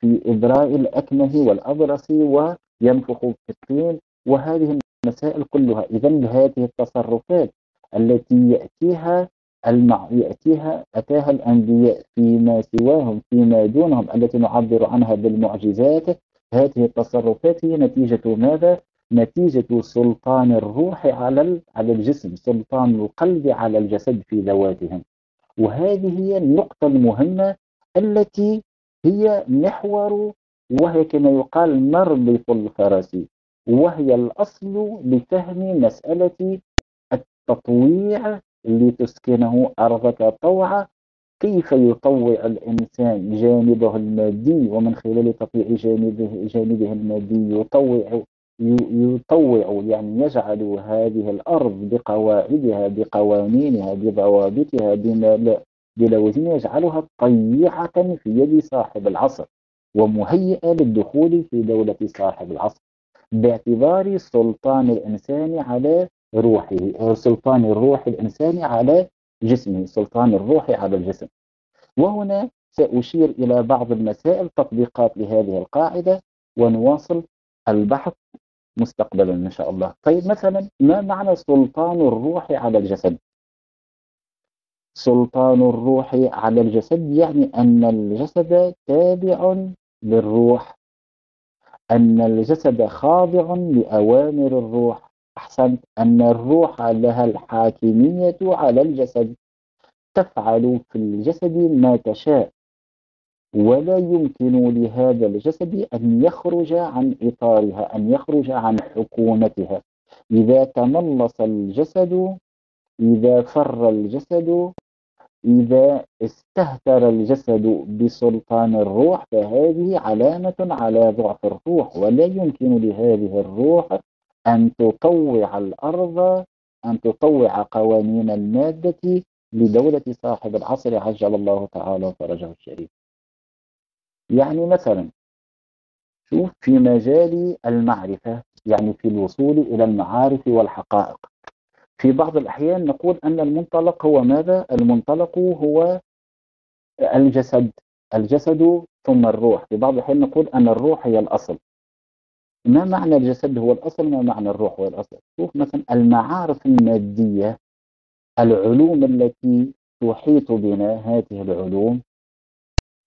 في إبراء الأكمه والأبرص وينفخ في الطين. وهذه المسائل كلها. إذا هذه التصرفات التي يأتيها المع... يأتيها أتاها الأنبياء فيما سواهم فيما دونهم التي نعبر عنها بالمعجزات. هذه التصرفات هي نتيجة ماذا؟ نتيجة سلطان الروح على على الجسم سلطان القلب على الجسد في ذواتهم. وهذه هي النقطة المهمة التي هي محور وهي كما يقال مربط الفرس. وهي الأصل لفهم مسألة التطويع لتسكنه أرضك طوعا. كيف يطوع الإنسان جانبه المادي ومن خلال تطويع جانبه, جانبه المادي يطوع يطوع يعني يجعل هذه الأرض بقواعدها بقوانينها بضوابطها بلوازم يجعلها طيعة في يد صاحب العصر ومهيئة للدخول في دولة صاحب العصر. باعتبار سلطان الإنسان على روحه سلطان الروح الإنساني على جسمه سلطان الروح على الجسم. وهنا سأشير إلى بعض المسائل تطبيقات لهذه القاعدة ونواصل البحث مستقبلا إن شاء الله. طيب مثلا ما معنى سلطان الروح على الجسد؟ سلطان الروح على الجسد يعني أن الجسد تابع للروح. أن الجسد خاضع لأوامر الروح. أحسنت أن الروح لها الحاكمية على الجسد. تفعل في الجسد ما تشاء. ولا يمكن لهذا الجسد أن يخرج عن إطارها أن يخرج عن حكومتها. إذا تملص الجسد إذا فر الجسد إذا استهتر الجسد بسلطان الروح فهذه علامة على ضعف الروح ولا يمكن لهذه الروح أن تطوع الأرض أن تطوع قوانين المادة لدولة صاحب العصر عجل الله تعالى فرجه الشريف. يعني مثلا شوف في مجال المعرفة يعني في الوصول إلى المعارف والحقائق. في بعض الأحيان نقول أن المنطلق هو ماذا؟ المنطلق هو الجسد الجسد ثم الروح. في بعض الأحيان نقول أن الروح هي الأصل. ما معنى الجسد هو الأصل؟ ما معنى الروح هو الأصل؟ شوف مثلا المعارف المادية العلوم التي تحيط بنا هذه العلوم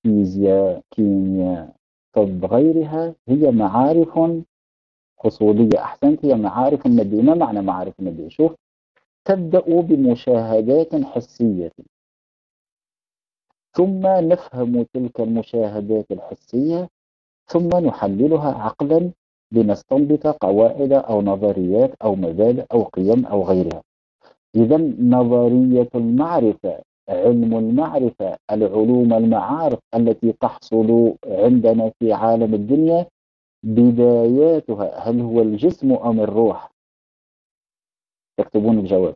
فيزياء كيمياء طب غيرها هي معارف حصولية. أحسنت هي معارف مادية. ما معنى معارف مادية؟ شوف تبدأ بمشاهدات حسية. ثم نفهم تلك المشاهدات الحسية ثم نحللها عقلا لنستنبط قواعد أو نظريات أو مبادئ أو قيم أو غيرها. إذا نظرية المعرفة علم المعرفة العلوم المعارف التي تحصل عندنا في عالم الدنيا بداياتها هل هو الجسم أم الروح؟ تكتبون الجواب.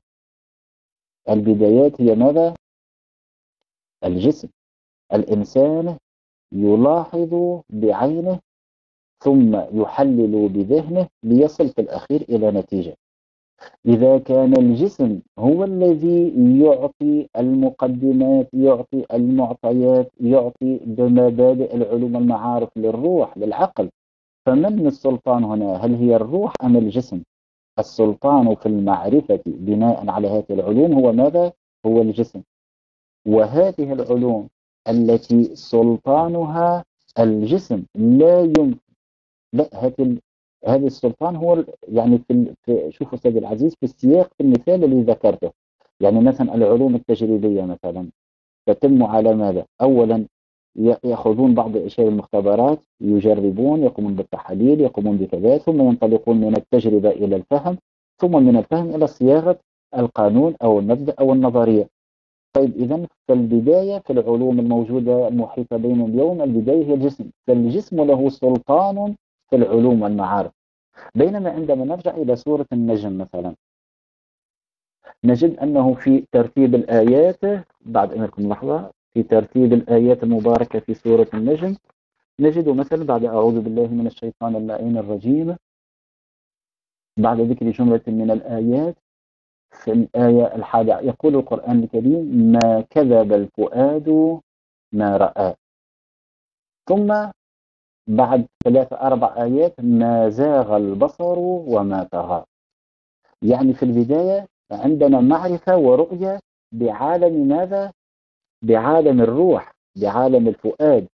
البدايات هي ماذا؟ الجسم. الإنسان يلاحظ بعينه ثم يحلل بذهنه ليصل في الأخير إلى نتيجة. إذا كان الجسم هو الذي يعطي المقدمات يعطي المعطيات يعطي بمبادئ العلوم المعارف للروح للعقل فمن السلطان هنا؟ هل هي الروح أم الجسم؟ السلطان في المعرفة بناء على هذه العلوم هو ماذا؟ هو الجسم. وهذه العلوم التي سلطانها الجسم لا يمكن. لا هذه هذا السلطان هو يعني في, في شوفوا أستاذ العزيز في السياق في المثال اللي ذكرته. يعني مثلا العلوم التجريبية مثلا تتم على ماذا؟ اولا يأخذون بعض إشياء المختبرات يجربون يقومون بالتحاليل يقومون بكذا ثم ينطلقون من التجربة إلى الفهم ثم من الفهم إلى صياغة القانون أو المبدأ أو النظرية. طيب إذا فالبداية في العلوم الموجودة المحيطة بين اليوم البداية هي الجسم. فالجسم له سلطان في العلوم والمعارف. بينما عندما نرجع إلى سورة النجم مثلا نجد أنه في ترتيب الآيات. بعد أمركم لحظة في ترتيب الآيات المباركة في سورة النجم. نجد مثلا بعد أعوذ بالله من الشيطان اللعين الرجيم بعد ذكر جملة من الآيات في الآية الحادية يقول القرآن الكريم ما كذب الفؤاد ما رأى ثم بعد ثلاث أربع آيات ما زاغ البصر وما طغى يعني في البداية عندنا معرفة ورؤية بعالم ماذا؟ بعالم الروح بعالم الفؤاد.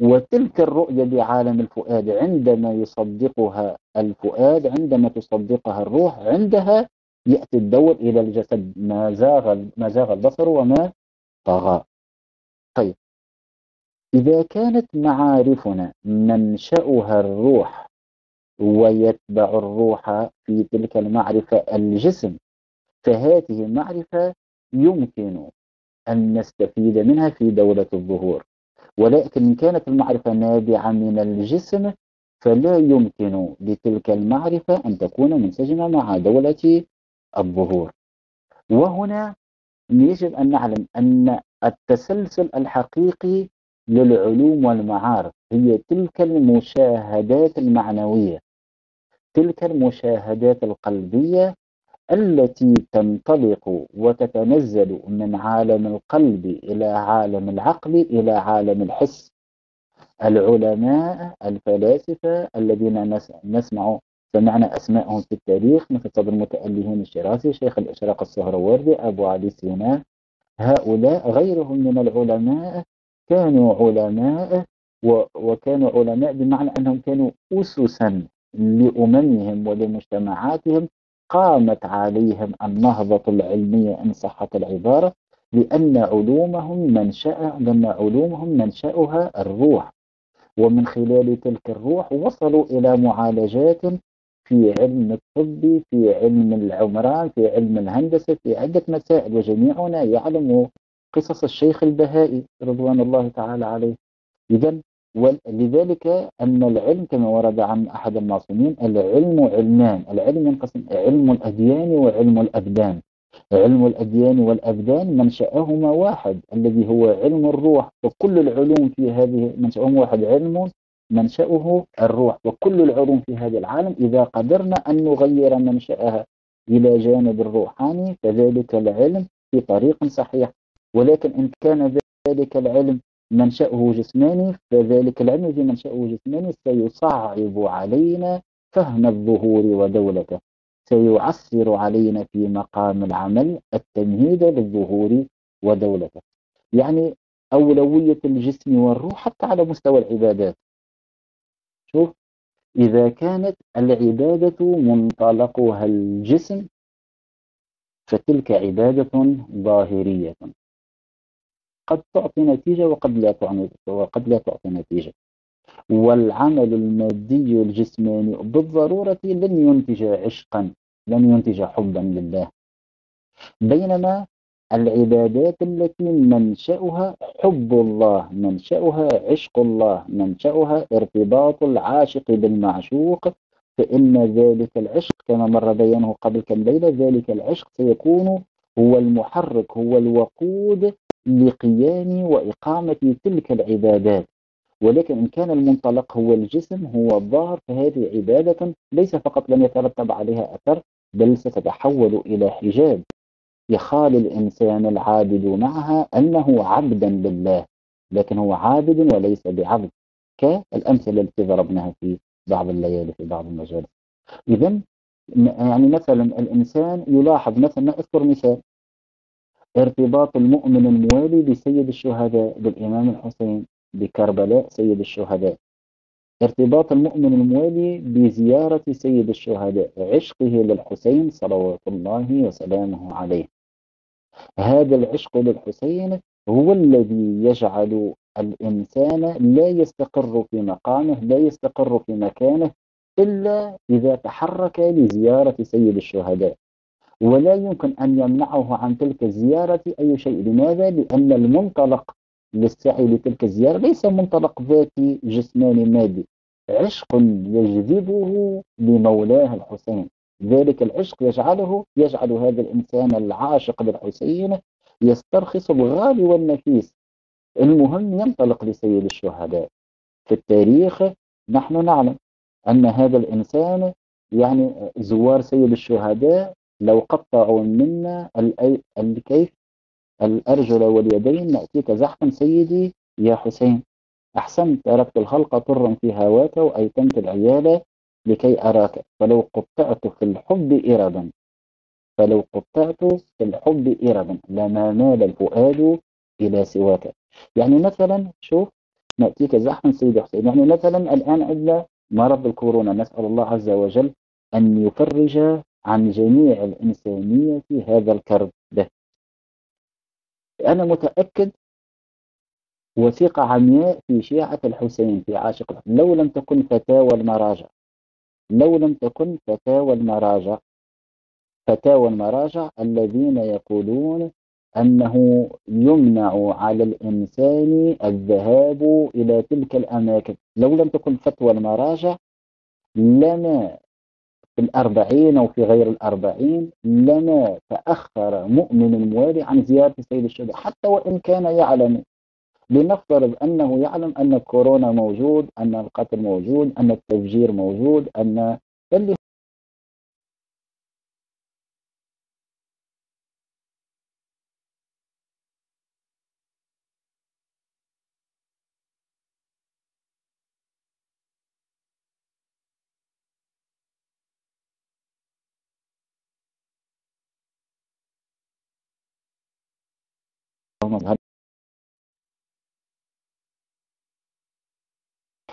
وتلك الرؤية بعالم الفؤاد عندما يصدقها الفؤاد عندما تصدقها الروح عندها يأتي الدور إلى الجسد. ما زاغ ما زاغ البصر وما طغى. طيب. إذا كانت معارفنا منشأها الروح ويتبع الروح في تلك المعرفة الجسم فهذه المعرفة يمكن أن نستفيد منها في دولة الظهور. ولكن إن كانت المعرفة نابعة من الجسم فلا يمكن لتلك المعرفة أن تكون منسجمة مع دولة الظهور. وهنا يجب أن نعلم أن التسلسل الحقيقي للعلوم والمعارف هي تلك المشاهدات المعنوية تلك المشاهدات القلبية التي تنطلق وتتنزل من عالم القلب إلى عالم العقل إلى عالم الحس. العلماء الفلاسفة الذين نسمع سمعنا أسماءهم في التاريخ مثل صدر المتألهين الشراسي شيخ الإشراق السهروردي أبو علي سينا. هؤلاء غيرهم من العلماء كانوا علماء وكانوا علماء بمعنى أنهم كانوا أسسا لأممهم ولمجتمعاتهم قامت عليهم النهضة العلمية إن صحت العبارة لأن علومهم منشأ لأن علومهم منشأها الروح. ومن خلال تلك الروح وصلوا إلى معالجات في علم الطب في علم العمران في علم الهندسة في عدة مسائل. وجميعنا يعلم قصص الشيخ البهائي رضوان الله تعالى عليه. إذا ولذلك أن العلم كما ورد عن أحد المعصومين العلم علمان العلم ينقسم علم الأديان وعلم الأبدان. علم الأديان والأبدان منشأهما واحد الذي هو علم الروح وكل العلوم في هذه منشأهم واحد. علم منشأه الروح وكل العلوم في هذا العالم إذا قدرنا أن نغير منشأها إلى جانب الروحاني فذلك العلم في طريق صحيح. ولكن إن كان ذلك العلم منشأه جسماني فذلك العلم الذي منشأه جسماني سيصعب علينا فهم الظهور ودولته. سيعسر علينا في مقام العمل التمهيد للظهور ودولته. يعني أولوية الجسم والروح حتى على مستوى العبادات. شوف إذا كانت العبادة منطلقها الجسم فتلك عبادة ظاهرية. قد تعطي نتيجة وقد لا تعطي وقد لا تعطي نتيجة. والعمل المادي الجسماني بالضرورة لن ينتج عشقا لن ينتج حبا لله. بينما العبادات التي منشأها حب الله منشأها عشق الله منشأها ارتباط العاشق بالمعشوق فإن ذلك العشق كما مر بيانه قبل كم ليلة ذلك العشق سيكون هو المحرك هو الوقود لقيام وإقامة تلك العبادات. ولكن إن كان المنطلق هو الجسم هو الظاهر فهذه عبادة ليس فقط لم يترتب عليها أثر بل ستتحول إلى حجاب يخال الإنسان العابد معها أنه عبدا لله لكن هو عابد وليس بعبد كالأمثلة التي ضربناها في بعض الليالي في بعض المجالس إذا يعني مثلا الإنسان يلاحظ مثلا أذكر مثال ارتباط المؤمن الموالي بسيد الشهداء بالإمام الحسين بكربلاء سيد الشهداء. ارتباط المؤمن الموالي بزيارة سيد الشهداء عشقه للحسين صلوات الله وسلامه عليه. هذا العشق للحسين هو الذي يجعل الإنسان لا يستقر في مقامه لا يستقر في مكانه إلا إذا تحرك لزيارة سيد الشهداء. ولا يمكن أن يمنعه عن تلك الزيارة أي شيء. لماذا؟ لأن المنطلق للسعي لتلك الزيارة ليس منطلق ذاتي جسماني مادي. عشق يجذبه لمولاه الحسين. ذلك العشق يجعله يجعل هذا الإنسان العاشق للحسين يسترخص الغالي والنفيس. المهم ينطلق لسيد الشهداء. في التاريخ نحن نعلم أن هذا الإنسان يعني زوار سيد الشهداء لو قطعوا منا الكيف الأرجل واليدين نأتيك زحفا سيدي يا حسين. أحسنت تركت الخلق طرا في هواك وأيتمت العيال لكي أراك. فلو قطعت في الحب إردا فلو قطعت في الحب إردا لما مال الفؤاد إلى سواك. يعني مثلا شوف نأتيك زحفا سيدي حسين. يعني مثلا الآن عندنا مرض الكورونا. نسأل الله عز وجل أن يفرج عن جميع الإنسانية هذا الكرب ده. أنا متأكد وثيقة عمياء في شيعة الحسين في عاشق لو لم تكن فتاوى المراجع لو لم تكن فتاوى المراجع فتاوى المراجع الذين يقولون أنه يمنع على الإنسان الذهاب إلى تلك الأماكن. لو لم تكن فتوى المراجع لما في الأربعين أو في غير الأربعين لما تأخر مؤمن الموالي عن زيارة سيد الشهداء حتى وإن كان يعلم. لنفترض أنه يعلم أن الكورونا موجود أن القتل موجود أن التفجير موجود أن اللي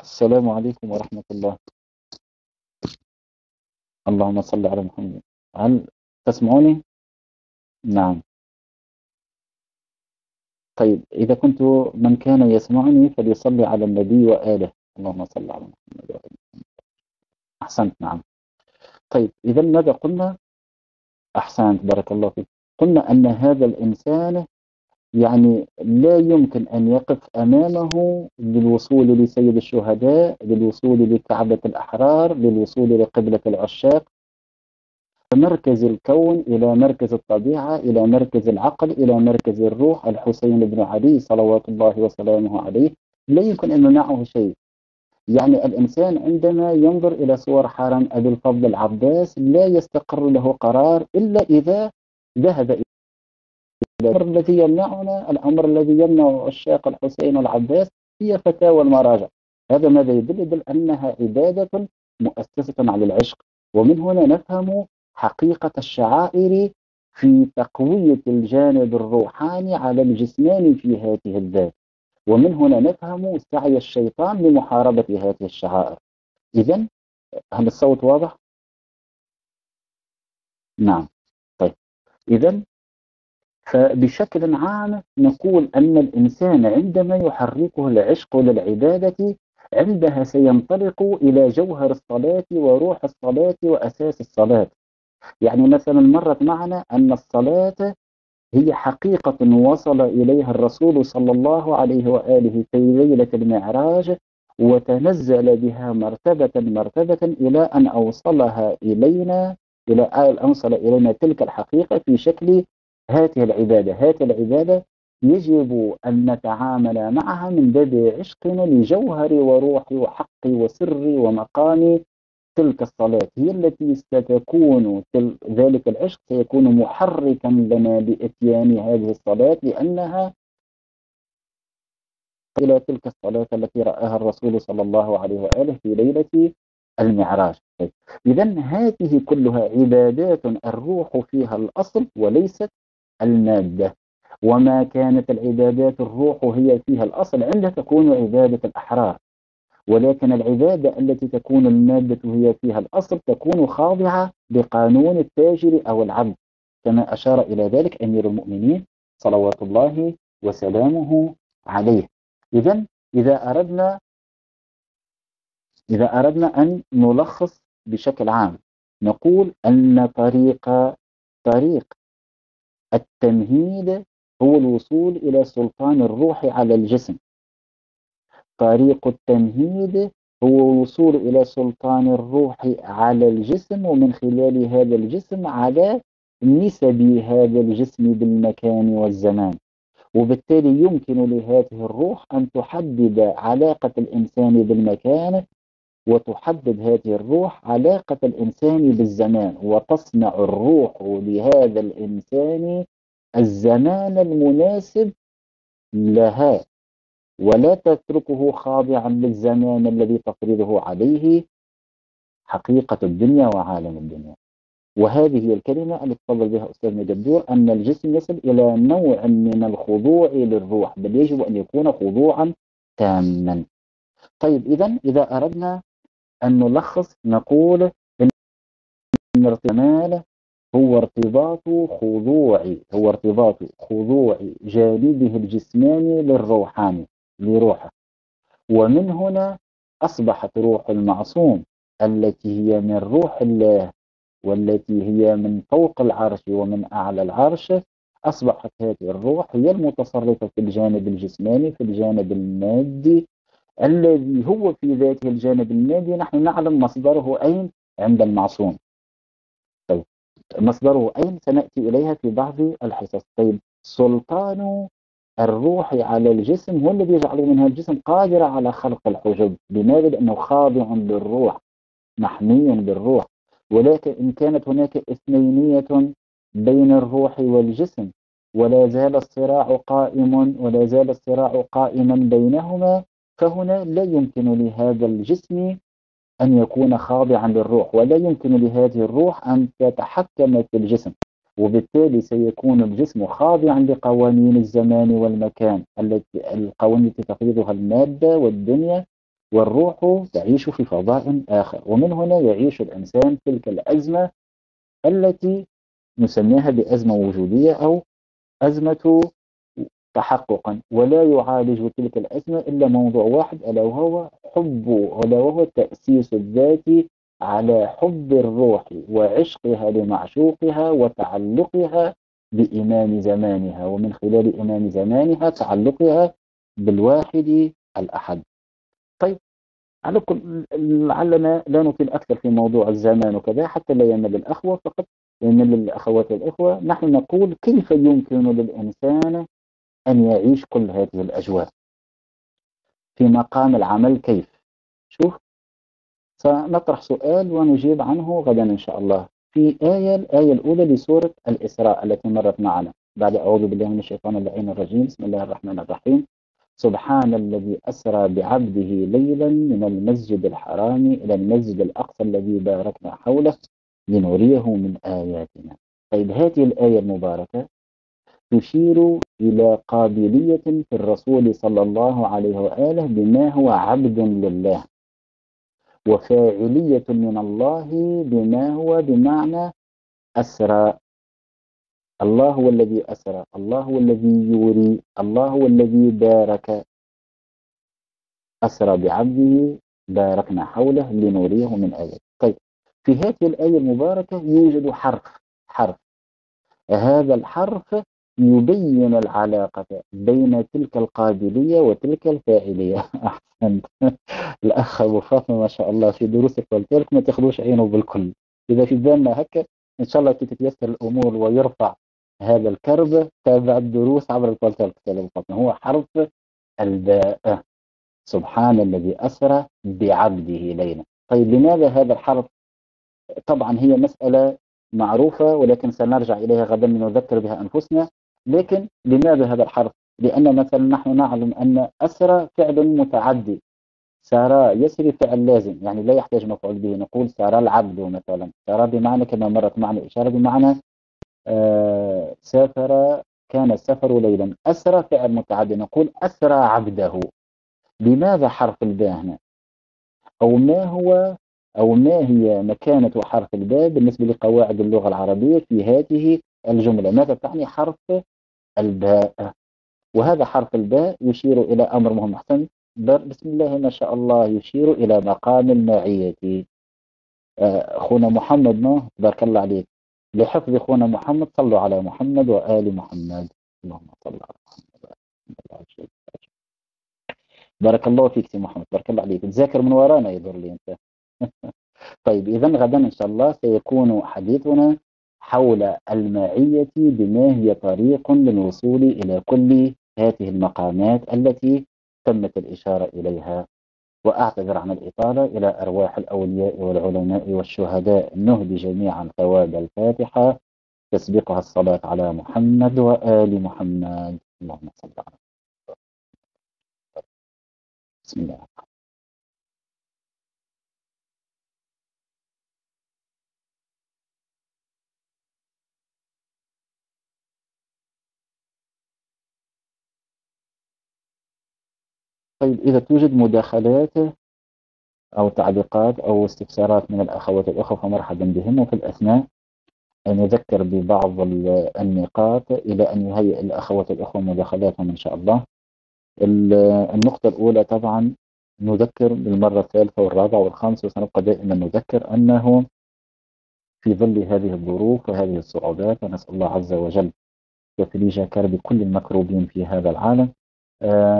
السلام عليكم ورحمة الله. اللهم صل على محمد. هل تسمعوني؟ نعم. طيب إذا كنت من كان يسمعني فليصلي على النبي وآله. اللهم صل على محمد وآله أحسنت نعم. طيب إذا ماذا قلنا؟ أحسنت بارك الله فيك. قلنا أن هذا الإنسان يعني لا يمكن أن يقف أمامه للوصول لسيد الشهداء للوصول لكعبة الأحرار للوصول لقبلة العشاق. مركز الكون إلى مركز الطبيعة إلى مركز العقل إلى مركز الروح الحسين بن علي صلوات الله وسلامه عليه. لا يمكن أن يمنعه شيء. يعني الإنسان عندما ينظر إلى صور حرم أبي الفضل العباس لا يستقر له قرار إلا إذا ذهب الأمر الذي يمنعنا الأمر الذي يمنع عشاق الحسين والعباس هي فتاوى المراجع. هذا ماذا يدل؟ يدل أنها عبادة مؤسسة على العشق. ومن هنا نفهم حقيقة الشعائر في تقوية الجانب الروحاني على الجسماني في هذه الذات. ومن هنا نفهم سعي الشيطان لمحاربة هذه الشعائر. إذا هل الصوت واضح؟ نعم. طيب. إذا فبشكل عام نقول أن الإنسان عندما يحركه العشق للعبادة عندها سينطلق إلى جوهر الصلاة وروح الصلاة وأساس الصلاة. يعني مثلا مرت معنا أن الصلاة هي حقيقة وصل إليها الرسول صلى الله عليه وآله في ليلة المعراج وتنزل بها مرتبة مرتبة إلى أن أوصلها إلينا إلى أن أوصل إلينا تلك الحقيقة في شكل هذه العبادة هذه العبادة يجب أن نتعامل معها من باب عشقنا لجوهر وروحي وحقي وسري ومقامي تلك الصلاة هي التي ستكون ذلك العشق سيكون محركا لنا بإتيان هذه الصلاة لأنها إلى تلك الصلاة التي رآها الرسول صلى الله عليه وآله في ليلة المعراج. إذا هذه كلها عبادات الروح فيها الأصل وليست المادة. وما كانت العبادات الروح هي فيها الأصل عندها تكون عبادة الأحرار. ولكن العبادة التي تكون المادة هي فيها الأصل تكون خاضعة بقانون التاجر أو العبد كما أشار إلى ذلك أمير المؤمنين صلوات الله وسلامه عليه. إذا إذا أردنا إذا أردنا أن نلخص بشكل عام نقول أن طريق طريق التمهيد هو الوصول إلى سلطان الروح على الجسم. طريق التمهيد هو الوصول إلى سلطان الروح على الجسم ومن خلال هذا الجسم على نسب هذا الجسم بالمكان والزمان. وبالتالي يمكن لهذه الروح أن تحدد علاقة الإنسان بالمكان وتحدد هذه الروح علاقة الإنسان بالزمان وتصنع الروح لهذا الإنسان الزمان المناسب لها. ولا تتركه خاضعا للزمان الذي تفرضه عليه حقيقة الدنيا وعالم الدنيا. وهذه هي الكلمة اللي تفضل بها أستاذ جبدور أن الجسم يصل إلى نوع من الخضوع للروح بل يجب أن يكون خضوعا تاما. طيب إذا إذا أردنا أن نلخص نقول أن الارتمال هو ارتباط خضوع هو ارتباط خضوع جانبه الجسماني للروحاني لروحه. ومن هنا أصبحت روح المعصوم التي هي من روح الله والتي هي من فوق العرش ومن أعلى العرش. أصبحت هذه الروح هي المتصرفة في الجانب الجسماني في الجانب المادي الذي هو في ذاته الجانب المادي نحن نعلم مصدره أين؟ عند المعصوم. طيب مصدره أين؟ سنأتي إليها في بعض الحصص. طيب سلطان الروح على الجسم هو الذي يجعل منها الجسم قادر على خلق الحجب. لماذا؟ لأنه خاضع للروح محمي بالروح ولكن إن كانت هناك إثنينية بين الروح والجسم ولا زال الصراع قائم ولا زال الصراع قائما بينهما فهنا لا يمكن لهذا الجسم أن يكون خاضعا للروح ولا يمكن لهذه الروح أن تتحكم في الجسم وبالتالي سيكون الجسم خاضعا لقوانين الزمان والمكان التي القوانين التي تفرضها المادة والدنيا والروح تعيش في فضاء آخر. ومن هنا يعيش الإنسان تلك الأزمة التي نسميها بأزمة وجودية أو أزمة تحققا ولا يعالج تلك الأزمة إلا موضوع واحد ألا وهو حب ألا وهو تأسيس الذات على حب الروح وعشقها لمعشوقها وتعلقها بإمام زمانها ومن خلال إمام زمانها تعلقها بالواحد الأحد. طيب على كل لعلنا لا نطيل أكثر في موضوع الزمان وكذا حتى لا يمل الأخوة فقط يمل الأخوات والإخوة نحن نقول كيف يمكن للإنسان أن يعيش كل هذه الأجواء. في مقام العمل كيف؟ شوف سنطرح سؤال ونجيب عنه غدا إن شاء الله. في آية الآية الأولى لسورة الإسراء التي مرت معنا. بعد أعوذ بالله من الشيطان اللعين الرجيم. بسم الله الرحمن الرحيم. سبحان الذي أسرى بعبده ليلا من المسجد الحرام إلى المسجد الأقصى الذي باركنا حوله لنريه من آياتنا. طيب هذه الآية المباركة تشير إلى قابلية في الرسول صلى الله عليه وآله بما هو عبد لله وفاعلية من الله بما هو بمعنى أسرى. الله هو الذي أسرى الله هو الذي يوري الله هو الذي بارك. أسرى بعبده باركنا حوله لنوريه من آيات طيب في هذه الآية المباركة يوجد حرف حرف. هذا الحرف يبين العلاقة بين تلك القابلية وتلك الفاعلية. أحسنت. الأخ أبو فاطمة ما شاء الله في دروسك قلت لك ما تاخذوش عينه بالكل. إذا في بالنا هكا إن شاء الله تتيسر الأمور ويرفع هذا الكرب تابع الدروس عبر البورتال هو حرف الباء. سبحان الذي أسرى بعبده ليلا. طيب لماذا هذا الحرف؟ طبعا هي مسألة معروفة ولكن سنرجع إليها غدا لنذكر بها أنفسنا. لكن لماذا هذا الحرف؟ لأن مثلا نحن نعلم أن أسرى فعل متعدي. سار يسري فعل لازم يعني لا يحتاج مفعول به. نقول سار العبد مثلا. سار بمعنى كما مرت معنا إشارة بمعنى آه سافر كان السفر ليلا. أسرى فعل متعدي. نقول أسرى عبده. لماذا حرف الباء هنا؟ أو ما هو أو ما هي مكانة حرف الباء بالنسبة لقواعد اللغة العربية في هذه الجملة؟ ماذا تعني حرف الباء. وهذا حرف الباء يشير إلى أمر مهم أحسن. بسم الله ما شاء الله يشير إلى مقام المعية. آه، أخونا محمد ما بارك الله عليك. لحفظ أخونا محمد صلوا على محمد وآل محمد. اللهم صل على محمد. بارك الله فيك سي محمد بارك الله عليك. تذاكر من ورانا يضر لي أنت. طيب إذا غدا إن شاء الله سيكون حديثنا حول المائية بما هي طريق للوصول إلى كل هذه المقامات التي تمت الإشارة إليها. وأعتذر عن الإطالة إلى أرواح الأولياء والعلماء والشهداء. نهدي جميعا ثواب الفاتحة. تسبقها الصلاة على محمد وآل محمد. اللهم صل على بسم الله. طيب إذا توجد مداخلات أو تعليقات أو استفسارات من الأخوات الأخوة فمرحبا بهم. وفي الأثناء نذكر ببعض النقاط إلى أن يهيئ الأخوات الأخوة مداخلاتهم إن شاء الله. النقطة الأولى طبعا نذكر بالمرة الثالثة والرابعة والخامسة وسنبقى دائما نذكر أنه في ظل هذه الظروف وهذه الصعوبات ونسأل الله عز وجل تفريج كرب كل المكروبين في هذا العالم.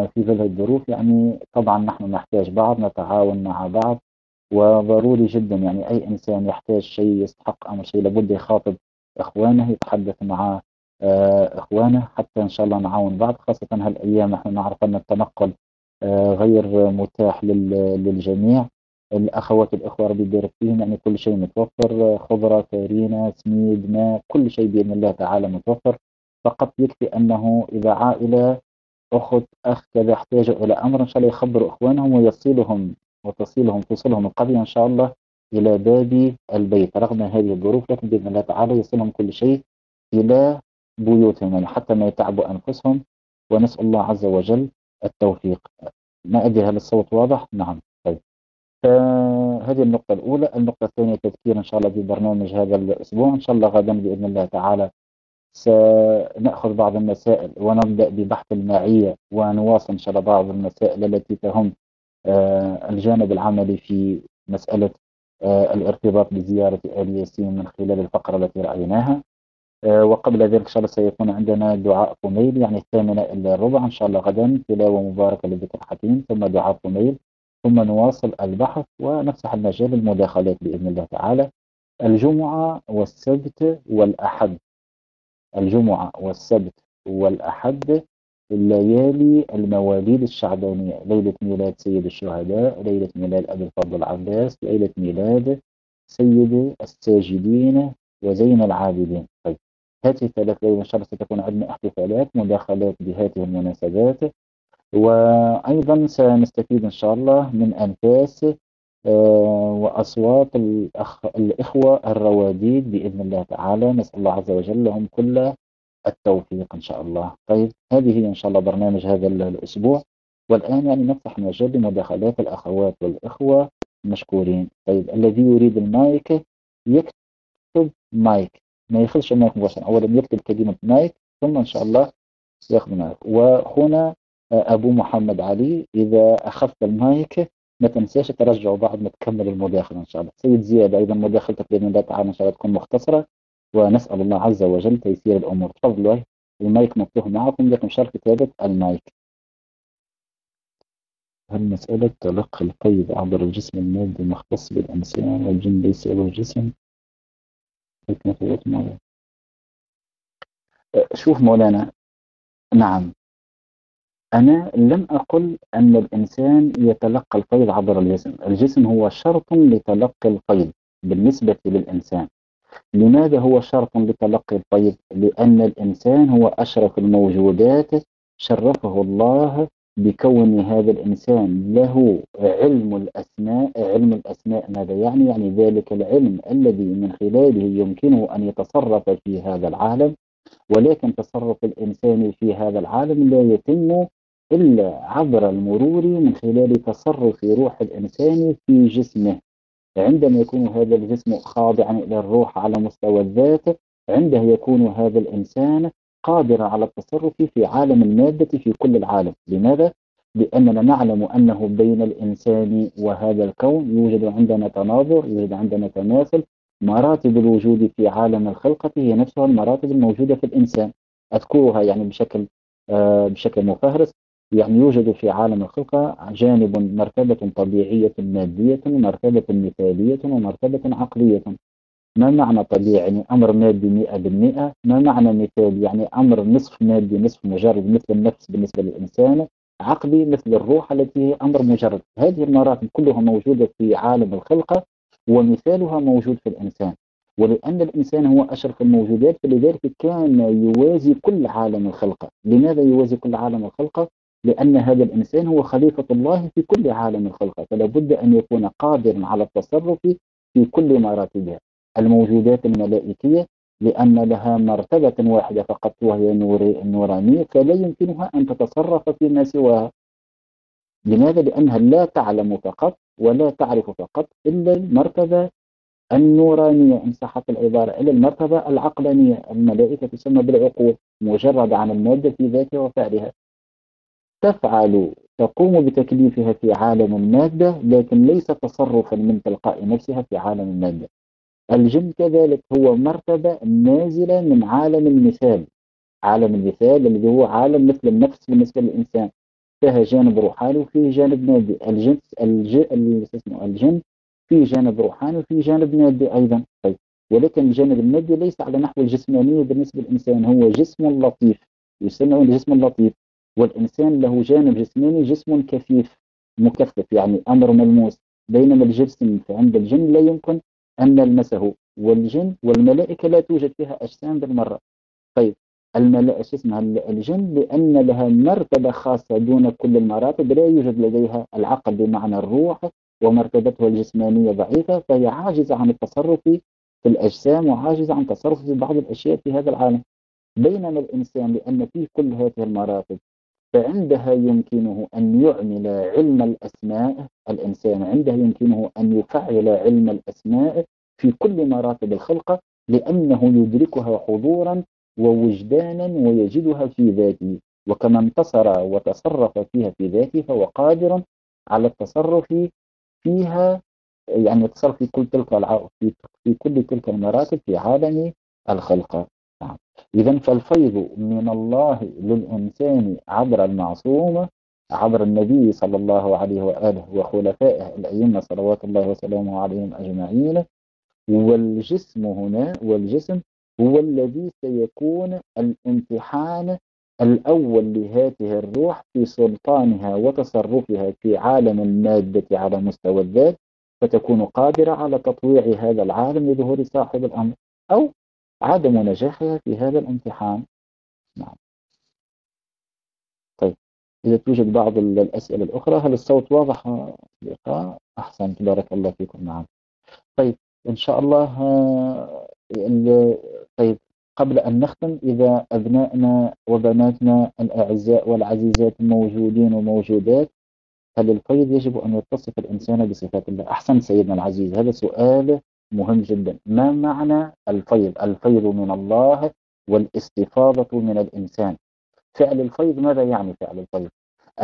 في ظل الظروف يعني طبعا نحن نحتاج بعض نتعاون مع بعض وضروري جدا يعني أي إنسان يحتاج شيء يستحق أمر شيء لابد يخاطب إخوانه يتحدث مع آه، إخوانه حتى إن شاء الله نعاون بعض خاصة هالأيام نحن نعرف أن التنقل آه، غير متاح للجميع. الأخوات الإخوة ربي يبارك فيهم يعني كل شيء متوفر خضرة فارينة سميد ماء كل شيء بإذن الله تعالى متوفر. فقط يكفي أنه إذا عائلة أخت أخ كذا يحتاجوا إلى أمر إن شاء الله يخبروا إخوانهم ويصلهم وتصلهم توصلهم القضية إن شاء الله إلى باب البيت. رغم هذه الظروف لكن بإذن الله تعالى يصلهم كل شيء إلى بيوتهم يعني حتى ما يتعبوا أنفسهم. ونسأل الله عز وجل التوفيق. ما أدري هل الصوت واضح؟ نعم. طيب. فهذه النقطة الأولى. النقطة الثانية تذكير إن شاء الله ببرنامج هذا الأسبوع. إن شاء الله غدا بإذن الله تعالى سنأخذ بعض المسائل ونبدأ ببحث المعية ونواصل إن شاء الله بعض المسائل التي تهم آه، الجانب العملي في مسألة آه، الارتباط بزيارة آل ياسين من خلال الفقرة التي رأيناها. آه، وقبل ذلك إن شاء الله سيكون عندنا دعاء فميل يعني الثامنة إلا الربع إن شاء الله غدا تلاوة مباركة للذكر الحكيم ثم دعاء فميل ثم نواصل البحث ونفتح المجال للمداخلات بإذن الله تعالى. الجمعة والسبت والأحد. الجمعة والسبت والأحد الليالي المواليد الشعبانية ليلة ميلاد سيد الشهداء ليلة ميلاد أبي الفضل العباس ليلة ميلاد سيد الساجدين وزين العابدين. طيب هذه الثلاث ليالي إن شاء الله ستكون عندنا احتفالات مداخلات بهذه المناسبات. وأيضا سنستفيد إن شاء الله من أنفاس آه، وأصوات الأخ... الإخوة الرواديد بإذن الله تعالى. نسأل الله عز وجل لهم كل التوفيق إن شاء الله. طيب هذه هي إن شاء الله برنامج هذا الأسبوع. والآن يعني نفتح مجال لمداخلات الأخوات والإخوة مشكورين طيب الذي يريد المايك يكتب مايك. ما يخلش المايك مباشرة. أولا يكتب كلمة مايك ثم إن شاء الله ياخذ مايك. وهنا آه، أبو محمد علي إذا أخذت المايك ما تنساش ترجعوا بعد ما تكمل المداخلة إن شاء الله. سيد زياد أيضا مداخلتك بإذن الله تعالى إن شاء الله تكون مختصرة ونسأل الله عز وجل تيسير الأمور. تفضلوا المايك مفتوح معكم لكم شرط كتابة المايك. هل مسألة تلقي القيد عبر الجسم المادي مختص بالإنسان والجن ليس له جسم؟ شوف مولانا. نعم. أنا لم أقل أن الإنسان يتلقى الفيض عبر الجسم الجسم هو شرط لتلقي الفيض بالنسبة للإنسان لماذا هو شرط لتلقي الفيض؟ لأن الإنسان هو أشرف الموجودات شرفه الله بكون هذا الإنسان له علم الأسماء علم الأسماء ماذا يعني؟ يعني ذلك العلم الذي من خلاله يمكنه أن يتصرف في هذا العالم ولكن تصرف الإنسان في هذا العالم لا يتم إلا عبر المرور من خلال تصرف روح الإنسان في جسمه. عندما يكون هذا الجسم خاضعا إلى الروح على مستوى الذات عنده يكون هذا الإنسان قادرا على التصرف في عالم المادة في كل العالم. لماذا؟ لأننا نعلم أنه بين الإنسان وهذا الكون يوجد عندنا تناظر يوجد عندنا تماثل. مراتب الوجود في عالم الخلقة هي نفسها المراتب الموجودة في الإنسان. أذكرها يعني بشكل آه بشكل مفهرس. يعني يوجد في عالم الخلقة جانب مرتبة طبيعية مادية ومرتبة مثالية ومرتبة عقلية. ما معنى طبيعي؟ يعني أمر مادي 100% ما معنى مثال يعني أمر نصف مادي نصف مجرد مثل النفس بالنسبة للإنسان. عقلي مثل الروح التي هي أمر مجرد. هذه المراتب كلها موجودة في عالم الخلقة ومثالها موجود في الإنسان. ولأن الإنسان هو أشرف الموجودات فلذلك كان يوازي كل عالم الخلقة لماذا يوازي كل عالم الخلقة؟ لأن هذا الإنسان هو خليفة الله في كل عالم الخلقة فلا بد أن يكون قادرا على التصرف في كل مراتبها. الموجودات الملائكية لأن لها مرتبة واحدة فقط وهي النورانية فلا يمكنها أن تتصرف فيما سواها. لماذا؟ لأنها لا تعلم فقط ولا تعرف فقط إلا المرتبة النورانية إن صحت العبارة إلا المرتبة العقلانية. الملائكة تسمى بالعقول مجرد عن المادة في ذاتها وفعلها. تفعل تقوم بتكليفها في عالم المادة لكن ليس تصرفا من تلقاء نفسها في عالم المادة. الجن كذلك هو مرتبة نازلة من عالم المثال. عالم المثال الذي هو عالم مثل النفس بالنسبة للإنسان. فيها جانب روحاني وفيه جانب مادي. الجن الج... اسمه الجن في جانب روحاني وفي جانب مادي أيضا. طيب ولكن الجانب المادي ليس على نحو الجسمانية بالنسبة للإنسان هو جسم لطيف. يسمى الجسم اللطيف والإنسان له جانب جسماني جسم كثيف مكثف يعني أمر ملموس. بينما الجسم عند الجن لا يمكن أن نلمسه والجن والملائكة لا توجد فيها أجسام بالمرة. طيب الملائكة اسمها؟ الجن لأن لها مرتبة خاصة دون كل المراتب لا يوجد لديها العقل بمعنى الروح ومرتبتها الجسمانية ضعيفة فهي عاجزة عن التصرف في الأجسام وعاجزة عن التصرف في بعض الأشياء في هذا العالم. بينما الإنسان لأن فيه كل هذه المراتب فعندها يمكنه أن يعمل علم الأسماء الإنسان عندها يمكنه أن يفعل علم الأسماء في كل مراتب الخلقة لأنه يدركها حضورا ووجدانا ويجدها في ذاته. وكما انتصر وتصرف فيها في ذاته فهو قادر على التصرف فيها يعني التصرف في كل تلك في كل تلك المراتب في عالم الخلقة نعم. إذا فالفيض من الله للإنسان عبر المعصوم عبر النبي صلى الله عليه وآله وخلفائه الأئمة صلوات الله وسلامه عليهم أجمعين والجسم هنا والجسم هو الذي سيكون الامتحان الأول لهذه الروح في سلطانها وتصرفها في عالم المادة على مستوى الذات فتكون قادرة على تطويع هذا العالم لظهور صاحب الأمر أو عدم نجاحها في هذا الامتحان. نعم. طيب إذا توجد بعض الأسئلة الأخرى هل الصوت واضح اللقاء أحسن بارك الله فيكم. نعم. طيب إن شاء الله طيب قبل أن نختم إذا أبنائنا وبناتنا الأعزاء والعزيزات موجودين وموجودات هل الفيض يجب أن يتصف الإنسان بصفات الله؟ أحسن سيدنا العزيز. هذا سؤال مهم جدا. ما معنى الفيض؟ الفيض من الله والاستفاضة من الإنسان. فعل الفيض ماذا يعني فعل الفيض؟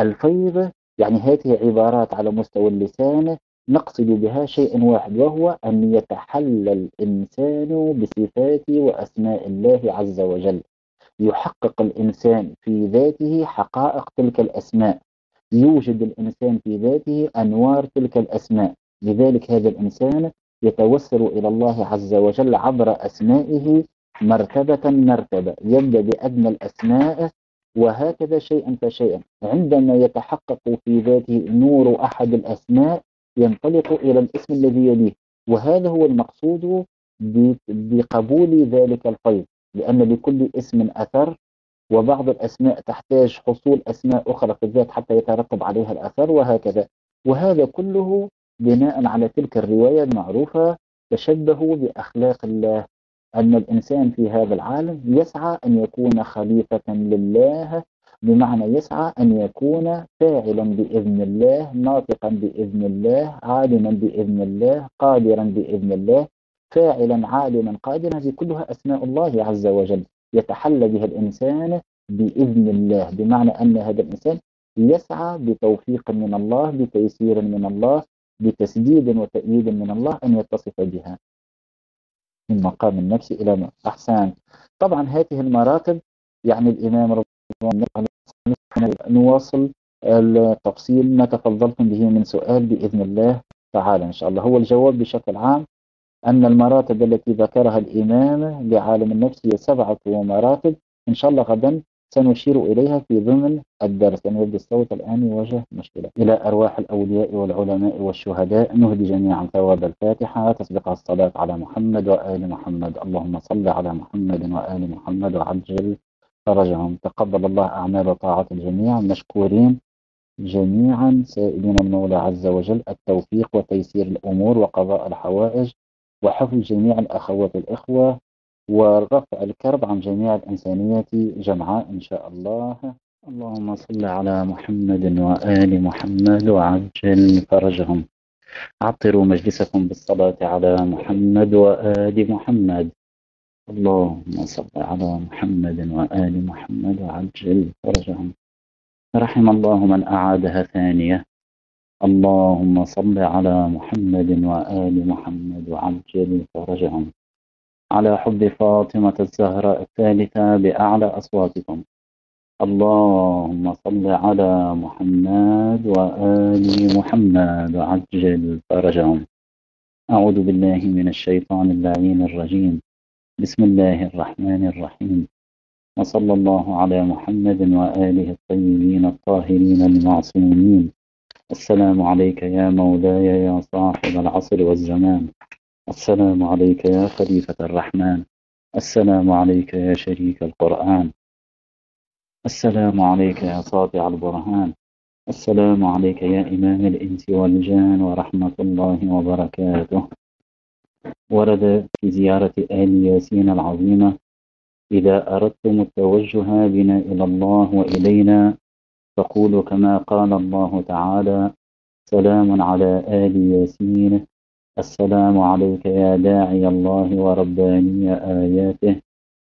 الفيض يعني هذه عبارات على مستوى اللسان نقصد بها شيء واحد وهو أن يتحلى الإنسان بصفات وأسماء الله عز وجل. يحقق الإنسان في ذاته حقائق تلك الأسماء. يوجد الإنسان في ذاته أنوار تلك الأسماء. لذلك هذا الإنسان يتوسل إلى الله عز وجل عبر أسمائه مرتبة مرتبة يبدأ بأدنى الأسماء وهكذا شيئا فشيئا. عندما يتحقق في ذاته نور أحد الأسماء ينطلق إلى الاسم الذي يليه. وهذا هو المقصود بقبول ذلك الفيض لأن لكل اسم أثر وبعض الأسماء تحتاج حصول أسماء أخرى في الذات حتى يترتب عليها الأثر وهكذا. وهذا كله بناء على تلك الرواية المعروفة تشبهوا بأخلاق الله. أن الإنسان في هذا العالم يسعى أن يكون خليفة لله بمعنى يسعى أن يكون فاعلا بإذن الله ناطقا بإذن الله عالما بإذن الله قادرا بإذن الله فاعلا عالما قادرا. هذه كلها أسماء الله عز وجل. يتحلى بها الإنسان بإذن الله بمعنى أن هذا الإنسان يسعى بتوفيق من الله بتيسير من الله بتسديد وتأييد من الله أن يتصف بها من مقام النفس إلى أحسان طبعا هذه المراتب يعني الإمام رضي الله نواصل التفصيل ما تفضلتم به من سؤال بإذن الله تعالى إن شاء الله. هو الجواب بشكل عام أن المراتب التي ذكرها الإمام لعالم النفس هي سبعة مراتب إن شاء الله غدا سنشير إليها في ضمن الدرس. أنا يبدو الصوت الآن يواجه مشكلة. إلى أرواح الأولياء والعلماء والشهداء نهدي جميعا ثواب الفاتحة. تسبقها الصلاة على محمد وآل محمد. اللهم صل على محمد وآل محمد وعجل فرجهم. تقبل الله أعمال طاعة الجميع. مشكورين جميعا. سائلين المولى عز وجل. التوفيق وتيسير الأمور وقضاء الحوائج وحفظ جميع الأخوات الإخوة. ورفع الكرب عن جميع الإنسانية جمعاء إن شاء الله. اللهم صل على محمد وآل محمد وعجل فرجهم. عطروا مجلسكم بالصلاة على محمد وآل محمد. اللهم صل على محمد وآل محمد وعجل فرجهم. رحم الله من أعادها ثانية. اللهم صل على محمد وآل محمد وعجل فرجهم. على حب فاطمة الزهراء الثالثة بأعلى أصواتكم. اللهم صل على محمد وآل محمد وعجل فرجهم. أعوذ بالله من الشيطان اللعين الرجيم. بسم الله الرحمن الرحيم. وصلى الله على محمد وآله الطيبين الطاهرين المعصومين. السلام عليك يا مولاي يا صاحب العصر والزمان. السلام عليك يا خليفة الرحمن. السلام عليك يا شريك القرآن. السلام عليك يا ساطع البرهان. السلام عليك يا إمام الإنس والجان ورحمة الله وبركاته. ورد في زيارة آل ياسين العظيمة إذا أردتم التوجه بنا إلى الله وإلينا فقولوا كما قال الله تعالى سلام على آل ياسين السلام عليك يا داعي الله ورباني آياته.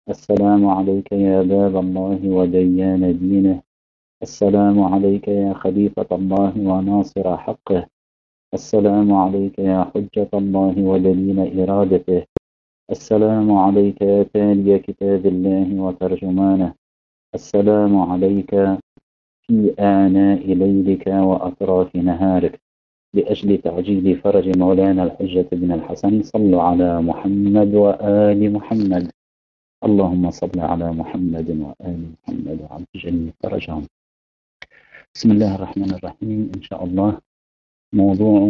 السلام عليك يا باب الله وديان دينه. السلام عليك يا خليفة الله وناصر حقه. السلام عليك يا حجة الله ودليل إرادته. السلام عليك يا تالي كتاب الله وترجمانه. السلام عليك في آناء ليلك وأطراف نهارك. لأجل تعجيل فرج مولانا الحجة بن الحسن صلوا على محمد وآل محمد. اللهم صل على محمد وآل محمد وعجل فرجهم. بسم الله الرحمن الرحيم. إن شاء الله موضوع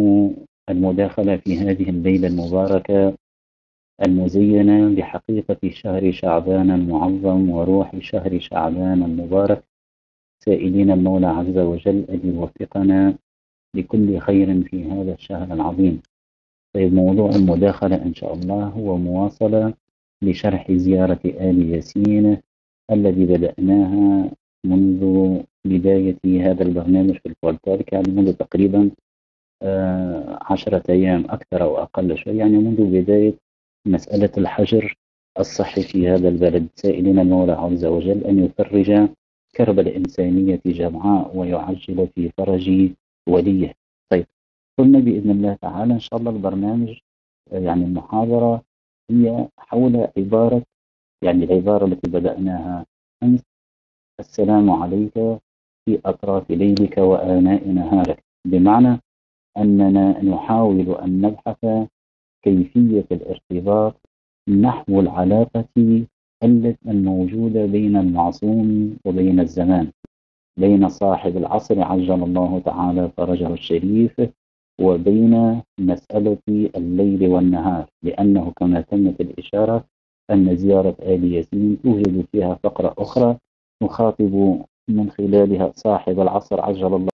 المداخلة في هذه الليلة المباركة المزينة بحقيقة شهر شعبان المعظم وروح شهر شعبان المبارك. سائلين المولى عز وجل أن يوفقنا لكل خير في هذا الشهر العظيم. طيب موضوع المداخلة إن شاء الله هو مواصلة لشرح زيارة آل ياسين الذي بدأناها منذ بداية هذا البرنامج في البودكاست يعني منذ تقريبا آه، عشرة أيام أكثر أو أقل شيء يعني منذ بداية مسألة الحجر الصحي في هذا البلد. سائلين المولى عز وجل أن يفرج كرب الإنسانية جمعاء ويعجل في فرج وليه. طيب قلنا بإذن الله تعالى إن شاء الله البرنامج يعني المحاضرة هي حول عبارة يعني العبارة التي بدأناها أمس السلام عليك في أطراف ليلك وآناء نهارك بمعنى أننا نحاول أن نبحث كيفية الارتباط نحو العلاقة الموجودة بين المعصوم وبين الزمان. بين صاحب العصر عجل الله تعالى فرجه الشريف وبين مسألة الليل والنهار لأنه كما تمت الإشارة أن زيارة آل ياسين توجد فيها فقرة أخرى نخاطب من خلالها صاحب العصر عجل الله